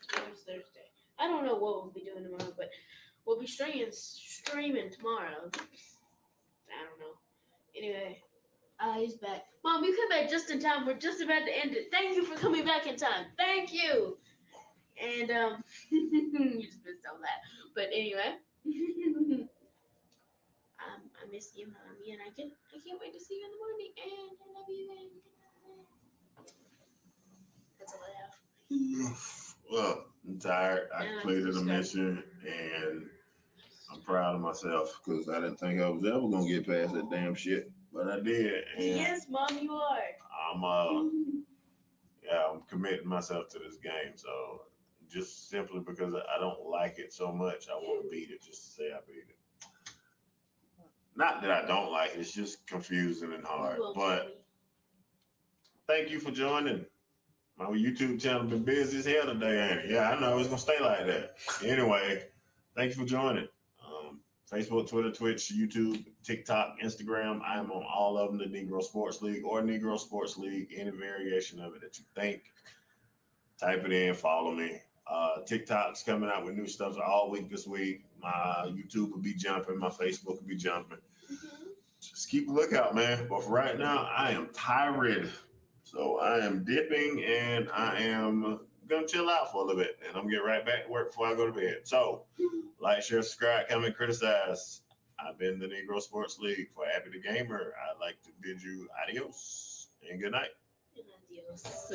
Tomorrow's Thursday. I don't know what we'll be doing tomorrow, but we'll be streaming streaming tomorrow. I don't know. Anyway, uh, he's back. Mom, you came back just in time. We're just about to end it. Thank you for coming back in time. Thank you. And um, you just missed all that. But anyway, miss you, mommy, and I can I can't wait to see you in the morning. And I love you. And that's all I have. Well, I'm tired. I Yeah, completed a mission and I'm proud of myself because I didn't think I was ever gonna get past that damn shit. But I did. And Yes, mom, you are. I'm uh yeah, I'm committing myself to this game. So just simply because I don't like it so much, I want to beat it just to say I beat it. Not that I don't like it, it's just confusing and hard. But thank you for joining. My YouTube channel been busy as hell today, ain't it? Yeah, I know it's gonna stay like that. Anyway, thank you for joining. Um, Facebook, Twitter, Twitch, YouTube, TikTok, Instagram. I am on all of them. The Negro Sports League or Negro Sports League, any variation of it that you think. Type it in, follow me. Uh, TikTok's coming out with new stuff all week this week. My YouTube will be jumping. My Facebook will be jumping. Just keep a lookout, man. But for right now, I am tired. So I am dipping and I am gonna chill out for a little bit and I'm gonna get right back to work before I go to bed. So like, share, subscribe, comment, criticize. I've been the Negro Sports League for Happy the Gamer. I'd like to bid you adios and good night. Adios.